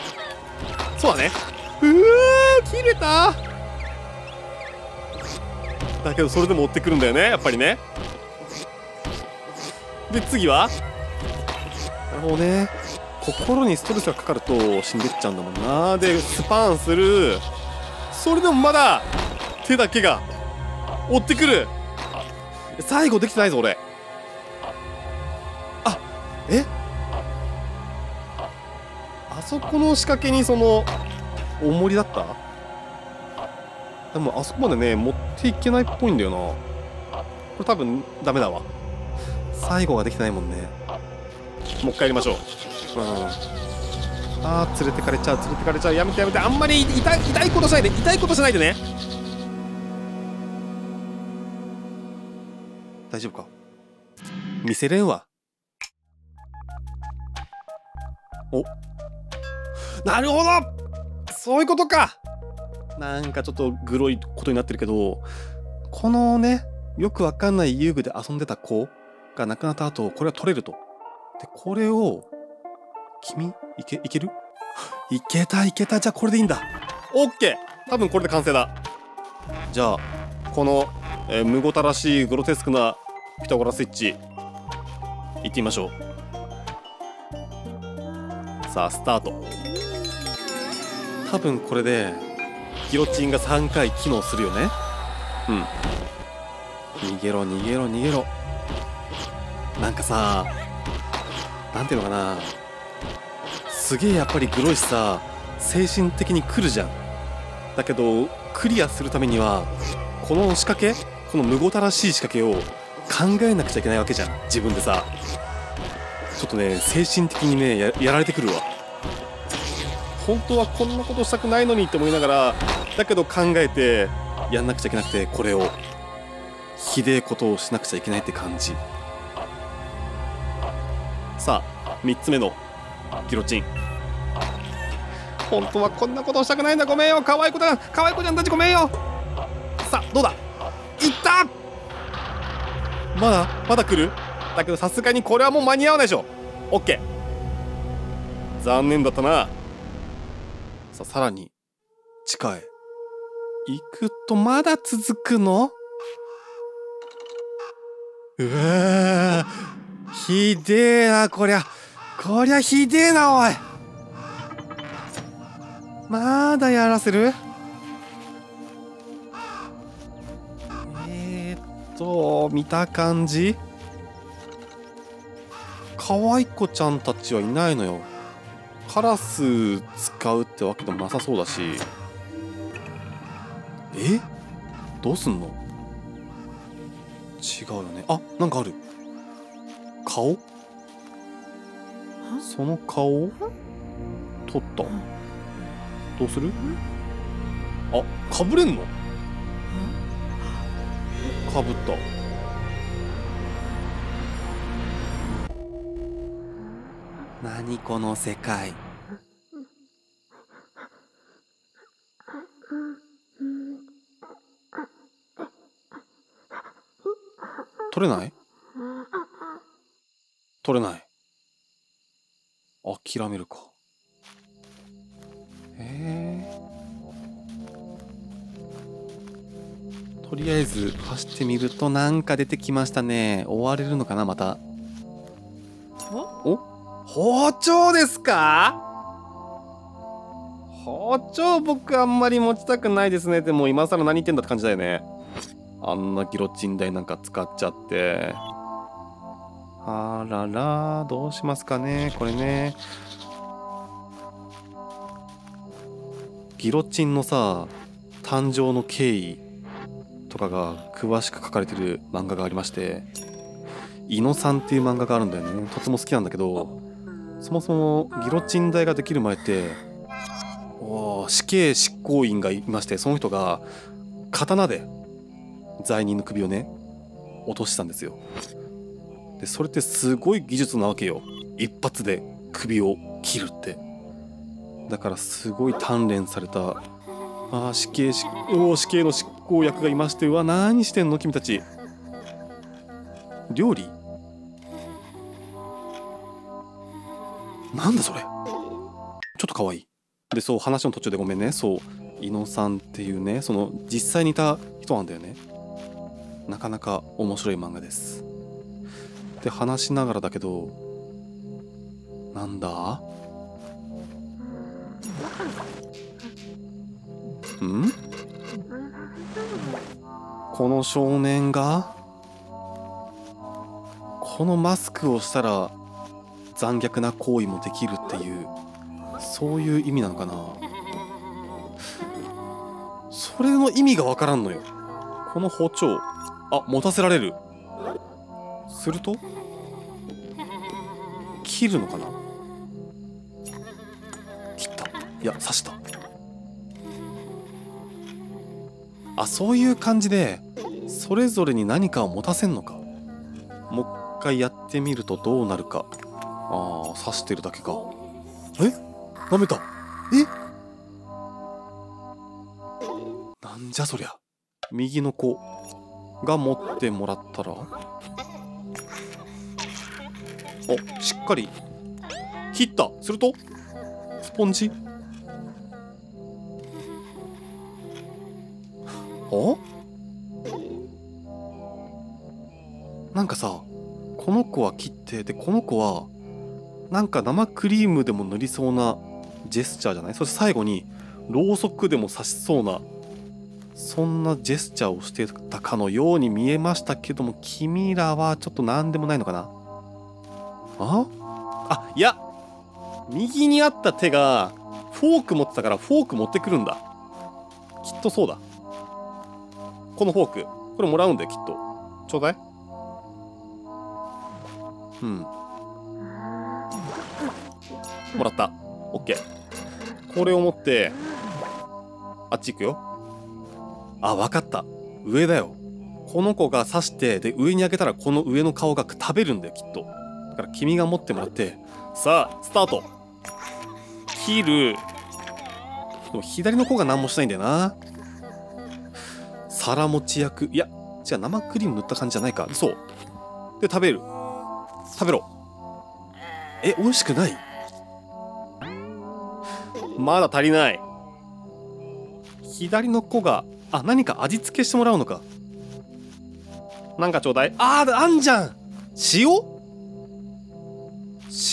そうだねうわー切れた？だけどそれでも追ってくるんだよねやっぱりね。で次は？なるほどね。心にストレスがかかると死んでっちゃうんだもんな。でスパンする。それでもまだ手だけが追ってくる。最後できてないぞ俺。あえ？あそこの仕掛けにその重りだった？でもあそこまでね持っていけないっぽいんだよな。これ多分ダメだわ。最後ができてないもんね。もう一回やりましょう。うん。あー連れてかれちゃう連れてかれちゃう。やめてやめて。あんまり痛い痛いことしないで。痛いことしないでね。大丈夫か？見せれんわ。お。なるほどそういうことか。なんかちょっとグロいことになってるけどこのねよくわかんない遊具で遊んでた子が亡くなった後これは取れると。でこれを君いけいける？いけたいけた。じゃあこれでいいんだ。オッケー。多分これで完成だ。じゃあこの、えー、むごたらしいグロテスクなピタゴラスイッチいってみましょう。さあスタート。多分これでギロチンが3回機能するよね。うん。逃げろ逃げろ逃げろ。なんかさなんていうのかな。すげえやっぱりグロいしさ精神的に来るじゃん。だけどクリアするためにはこの仕掛けこのむごたらしい仕掛けを考えなくちゃいけないわけじゃん。自分でさ。ちょっとね精神的にねややられてくるわ。本当はこんなことしたくないのにって思いながらだけど考えてやんなくちゃいけなくてこれをひでえことをしなくちゃいけないって感じ。さあ3つ目のギロチン。本当はこんなことしたくないんだごめんよ。可愛い子だ。可愛い子ちゃんたちごめんよ。さあどうだ？いった！まだまだ来る？だけどさすがにこれはもう間に合わないでしょ。オッケー。残念だったな。さあさらに地下へ行くとまだ続くの？うわひでえなこりゃ。こりゃひでえなおい。まだやらせる？えー、っと見た感じ。可愛い子ちゃんたちはいないのよ。カラス使うってわけでもなさそうだし。え？どうすんの？違うよね。あなんかある。顔？その顔？取った？どうする？あかぶれんの？かぶった。何この世界取れない？取れない。諦めるか。へえ。とりあえず走ってみるとなんか出てきましたね。追われるのかなまた。お？包丁ですか？包丁僕あんまり持ちたくないですね。でも今更何言ってんだって感じだよねあんなギロチン台なんか使っちゃって。あららどうしますかねこれね。ギロチンのさ誕生の経緯とかが詳しく書かれてる漫画がありまして「イノさん」っていう漫画があるんだよね。とても好きなんだけどそもそもギロチン台ができる前ってお死刑執行員がいましてその人が刀で罪人の首をね落としたんですよ。でそれってすごい技術なわけよ。一発で首を切るって。だからすごい鍛錬された。あ死刑死刑の執行役がいましてうわ何してんの？君たち。料理？なんだそれ。ちょっと可愛い。でそう話の途中でごめんね。そう伊野さんっていうねその実際にいた人なんだよね。なかなか面白い漫画です。で話しながらだけどなんだ？ん？この少年がこのマスクをしたら残虐な行為もできるっていうそういう意味なのかな？それの意味がわからんのよ。この包丁あ持たせられる。すると？切るのかな？切った。いや刺した。あそういう感じでそれぞれに何かを持たせんのか。もう一回やってみるとどうなるか。ああ刺してるだけか。え？舐めた。え？なんじゃそりゃ。右の子。が持ってもらったら？おしっかり。切ったすると？スポンジ？あ？なんかさこの子は切ってでこの子はなんか生クリームでも塗りそうなジェスチャーじゃない？そして最後にろうそくでも刺しそうなそんなジェスチャーをしてたかのように見えましたけども君らはちょっと何でもないのかな？あ？あいや。右にあった手がフォーク持ってたからフォーク持ってくるんだ。きっとそうだ。このフォーク。これもらうんだよきっと。ちょうだい。うん。もらった。オッケー。これを持ってあっち行くよ。あわかった。上だよ。この子が刺してで上に開けたらこの上の顔が食べるんだよきっと。だから君が持ってもらって。さあスタート。切る。でも左の子が何もしないんだよな。皿持ち役。いや違う生クリーム塗った感じじゃないか。そうで食べる。食べろ。え美味しくない？まだ足りない。左の子があ何か味付けしてもらうのか。なんかちょうだい。あーあんじゃん。塩？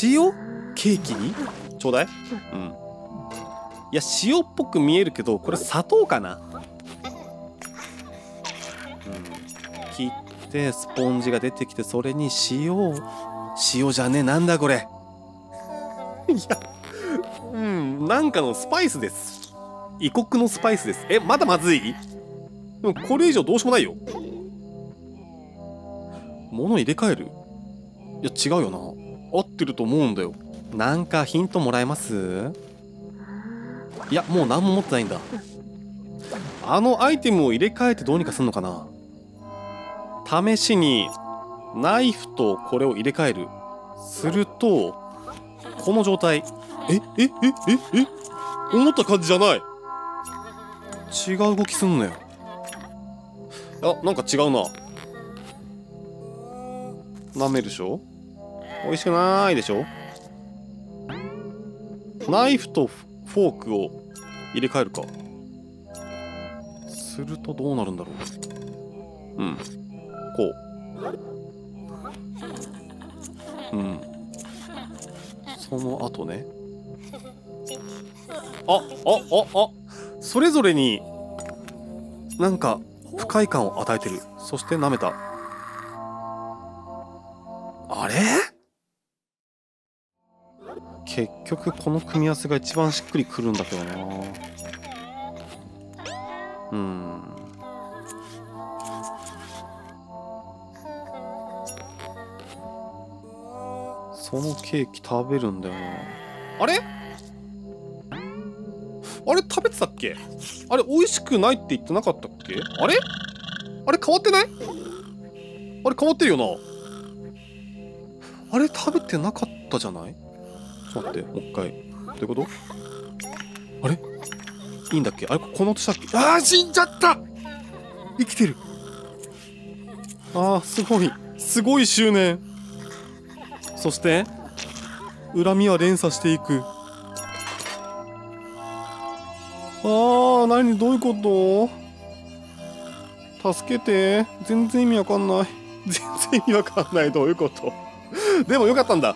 塩？ケーキに？ちょうだい。うん。いや塩っぽく見えるけどこれ砂糖かな。うん。切ってスポンジが出てきてそれに塩。塩じゃねえなんだこれ。いやうん。なんかのスパイスです。異国のスパイスですえまだまずい？でもこれ以上どうしようもないよ。物入れ替える？いや、違うよな。合ってると思うんだよ。なんかヒントもらえます？いや、もう何も持ってないんだ。あのアイテムを入れ替えてどうにかすんのかな？試しに、ナイフとこれを入れ替える。すると、この状態。え、え、え、え、え？思った感じじゃない。違う動きすんのよ。あ、なんか違うな。舐めるでしょ？美味しくないでしょ？ナイフとフォークを入れ替えるか。するとどうなるんだろう。うん。こう。うん。その後ね。あ、あ、あ、あ、それぞれに、なんか、不快感を与えてる。そして舐めた。あれ？結局この組み合わせが一番しっくりくるんだけどな。うん。そのケーキ食べるんだよな。あれ？あれ食べてたっけ？あれ美味しくないって言ってなかったっけ？あれ？あれ変わってない？あれ変わってるよな。あれ食べてなかったじゃない？ちょっと待ってもう一回。どういうこと？あれ？いいんだっけ？あれこの音したっけ？ああ死んじゃった！生きてる。ああすごい。すごい執念。そして恨みは連鎖していく。何どういうこと？助けて。全然意味わかんない。全然意味わかんない。どういうこと？でもよかったんだ。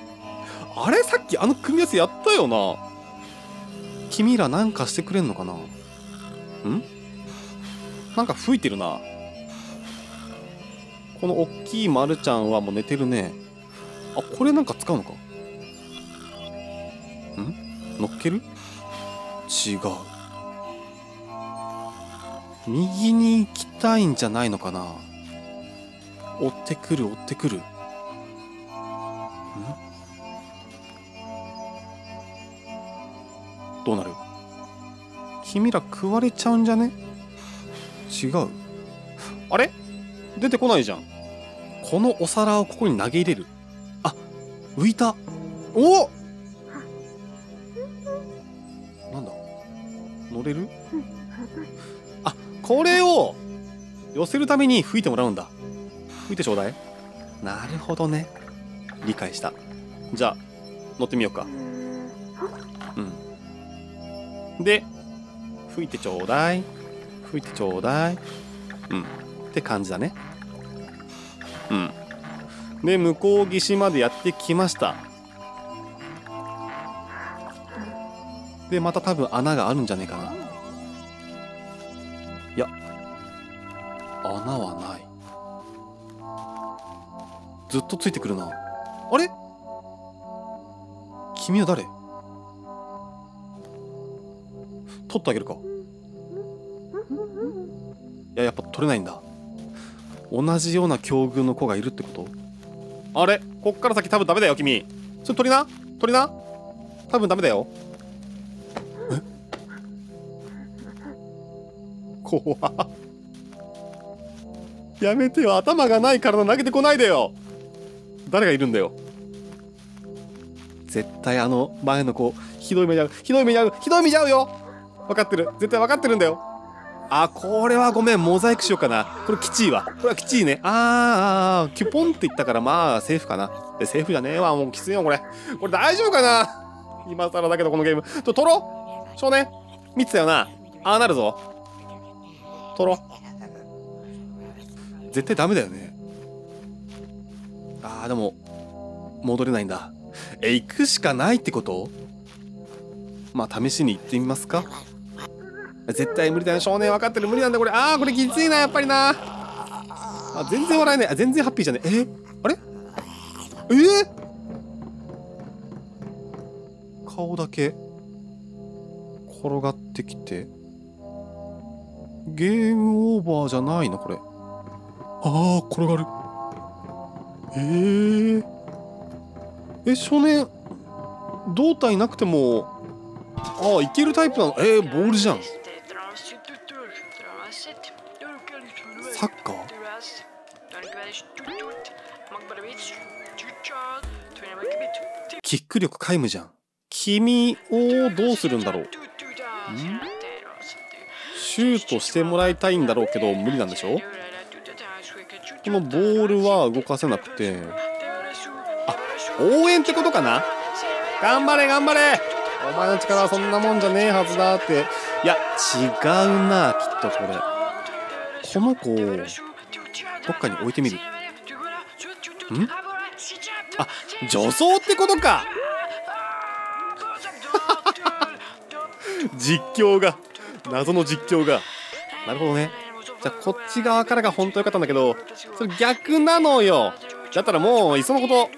あれ？さっきあの組み合わせやったよな。君らなんかしてくれんのかな？ん？なんか吹いてるな。このおっきい丸ちゃんはもう寝てるね。あこれなんか使うのか？ん？乗っける？違う。右に行きたいんじゃないのかな？追ってくる追ってくる。ん？どうなる？君ら食われちゃうんじゃね？違う。あれ？出てこないじゃん。このお皿をここに投げ入れる。あ浮いた。お！なんだ？乗れる？あこれを寄せるために吹いてもらうんだ。吹いてちょうだい。なるほどね。理解した。じゃあ乗ってみようか。うん。で吹いてちょうだい。吹いてちょうだい。うん。って感じだね。うん。で向こう岸までやってきました。でまた多分穴があるんじゃねえかな。穴はない。ずっとついてくるな。あれ？君は誰？取ってあげるか。いややっぱ取れないんだ。同じような境遇の子がいるってこと？あれ？こっから先多分ダメだよ君。それ取りな。取りな。多分ダメだよ。え？怖っ。やめてよ。頭がない体投げてこないでよ。誰がいるんだよ。絶対あの前の子ひどい目に遭う。ひどい目に遭う。ひどい目に遭うよ。分かってる。絶対分かってるんだよ。あこれはごめん。モザイクしようかな。これきちいわ。これはきちいね。あーあーキュポンって言ったからまあセーフかな。でセーフじゃねえわ。もうきついよこれ。これ大丈夫かな。今更だけどこのゲーム。と取ろう。少年。見てたよな。ああなるぞ。取ろう。絶対ダメだよね。あーでも戻れないんだ。え行くしかないってこと？まあ試しに行ってみますか。絶対無理だよ少年分かってる。無理なんだこれ。あーこれきついなやっぱりな。あ全然笑えない。全然ハッピーじゃねえ。あれ？え？ー、顔だけ転がってきて。ゲームオーバーじゃないのこれ。ああ転がる。えー、え少年胴体なくてもああいけるタイプなの？えー、ボールじゃん。サッカー？キック力皆無じゃん。君をどうするんだろう？シュートしてもらいたいんだろうけど無理なんでしょ？このボールは動かせなくて。あ応援ってことかな？頑張れ頑張れ。お前の力はそんなもんじゃねえはずだって。いや違うなきっとこれ。この子をどっかに置いてみる？ん？あ女装ってことか。実況が謎の実況が。なるほどねじゃあこっち側からが本当よかったんだけどそれ逆なのよ。だったらもういっそのこと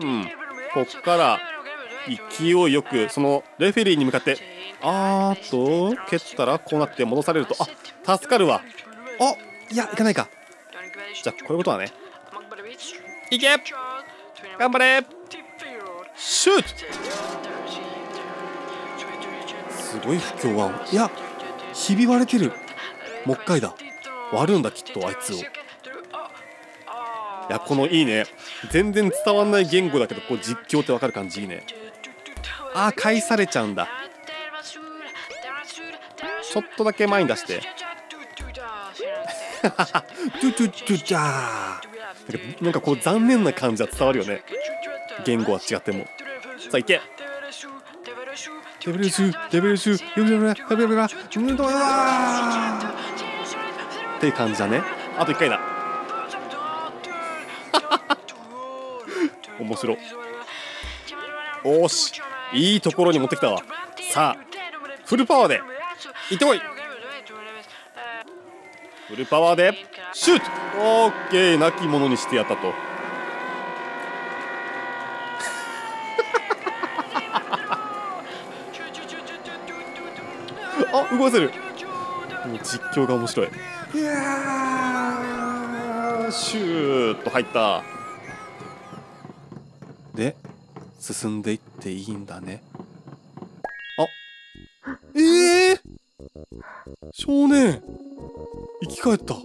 うんこっから勢いよくそのレフェリーに向かってあーっと蹴ったらこうなって戻されるとあ助かるわ。あいやいかないか。じゃあこういうことはね。いけ。頑張れ。シュート。すごい不協和音。いやひび割れてる。もう一回だ。割るんだきっとあいつを。いやこのいいね。全然伝わんない言語だけどこう実況ってわかる感じいいね。あー返されちゃうんだ。ちょっとだけ前に出して。トゥトゥトゥジャー。なんかこう残念な感じは伝わるよね。言語は違っても。さあいけ。レベル10レベル10レベル10レベル10うんどっていう感じだね。あと1回だ。面白おし。いいところに持ってきたわ。さあフルパワーで。いってこい。フルパワーで。シュート。オッケー亡き者にしてやったと。あ動かせる。もう実況が面白い。いやシューッと入った。で進んでいっていいんだね。あええー、少年生き返った。う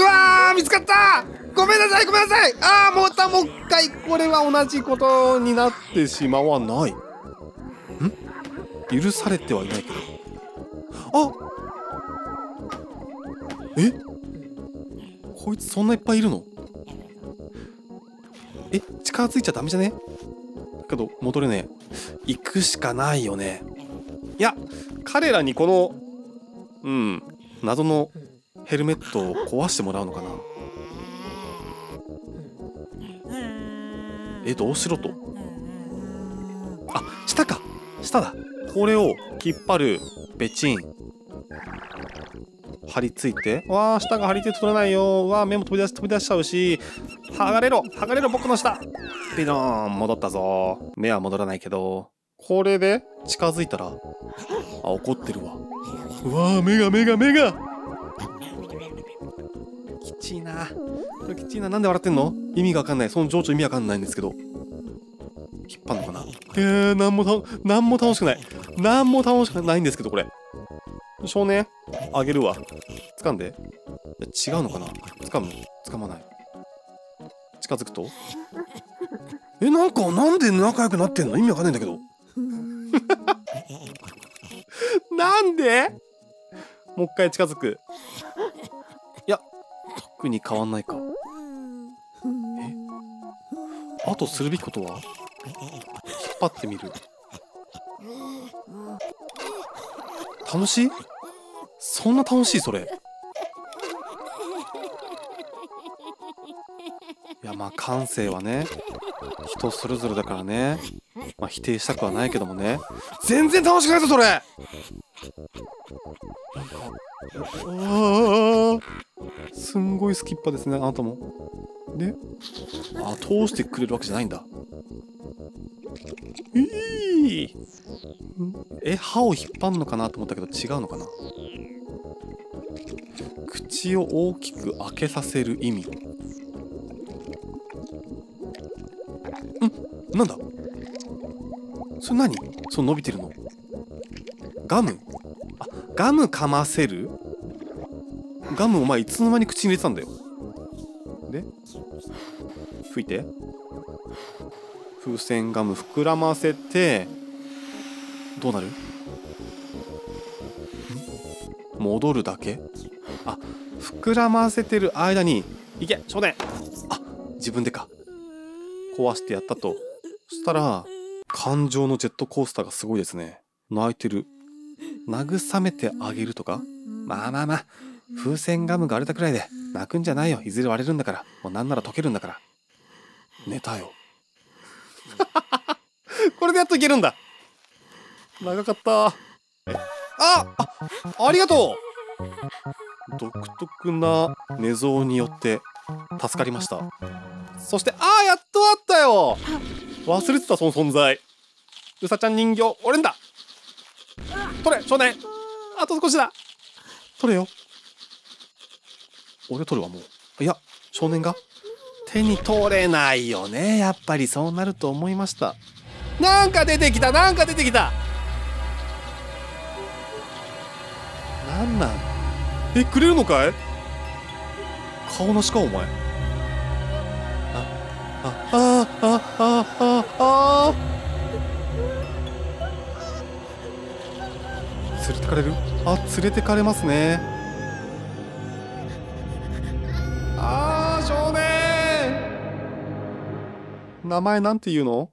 わ見つかった！ごめんなさいごめんなさい！ああまたもう一回これは同じことになってしまわない。ん？許されてはいないけど。あえ？こいつそんないっぱいいるの？え近づいちゃダメじゃね？けど戻れね。え行くしかないよね。いや彼らにこのうん謎のヘルメットを壊してもらうのかな。えどうしろと？あ下か。下だ。これを引っ張るベチン。張り付いてわあ下が張り付いて取れないよ。わあ目も飛び出し飛び出しちゃうし。剥がれろ剥がれろ僕の下。ピローン戻ったぞ。目は戻らないけど。これで近づいたらあ怒ってるわ。うわあ目が目が目が。きちいな。これきちいな。なんで笑ってんの？意味がわかんない。その情緒意味わかんないんですけど。引っ張んのかな？えー、なんもたなんも楽しくない。なんも楽しくないんですけどこれ。少年？あげるわ。掴んで。違うのかな？掴む？掴まない。近づくと？えなんかなんで仲良くなってんの？意味わかんないんだけど。なんで？もう一回近づく。いや特に変わんないか。え？あとするべきことは？引っ張ってみる楽しい？そんな楽しい？それ。いやまあ感性はね人それぞれだからね。まあ否定したくはないけどもね。全然楽しくないぞそれ。ああすんごいスキッパですねあなたも。であ通してくれるわけじゃないんだ。え、え歯を引っ張るのかなと思ったけど違うのかな。口を大きく開けさせる意味。んなんだ？それ何？そう伸びてるの？ガム？あガム噛ませる？ガムお前いつの間に口に入れてたんだよ。で吹いて。風船ガム膨らませてどうなる？戻るだけ？あ膨らませてる間にいけ少年あ自分でか。壊してやったと。そしたら感情のジェットコースターがすごいですね。泣いてる。慰めてあげるとか？まあまあまあ。風船ガムが割れたくらいで泣くんじゃないよ。いずれ割れるんだから。もうなんなら溶けるんだから。寝たよ。これでやっといけるんだ。長かった。ああありがとう。独特な寝相によって助かりました。そしてああやっとあったよ。忘れてたその存在。うさちゃん人形俺んだ。取れ少年。あと少しだ。取れよ俺取るわもう。いや少年が？手に取れないよね。やっぱりそうなると思いました。なんか出てきたなんか出てきた。なんなん？えくれるのかい？顔なしかお前。あああああああ。連れてかれる？あ連れてかれますね。名前なんていうの？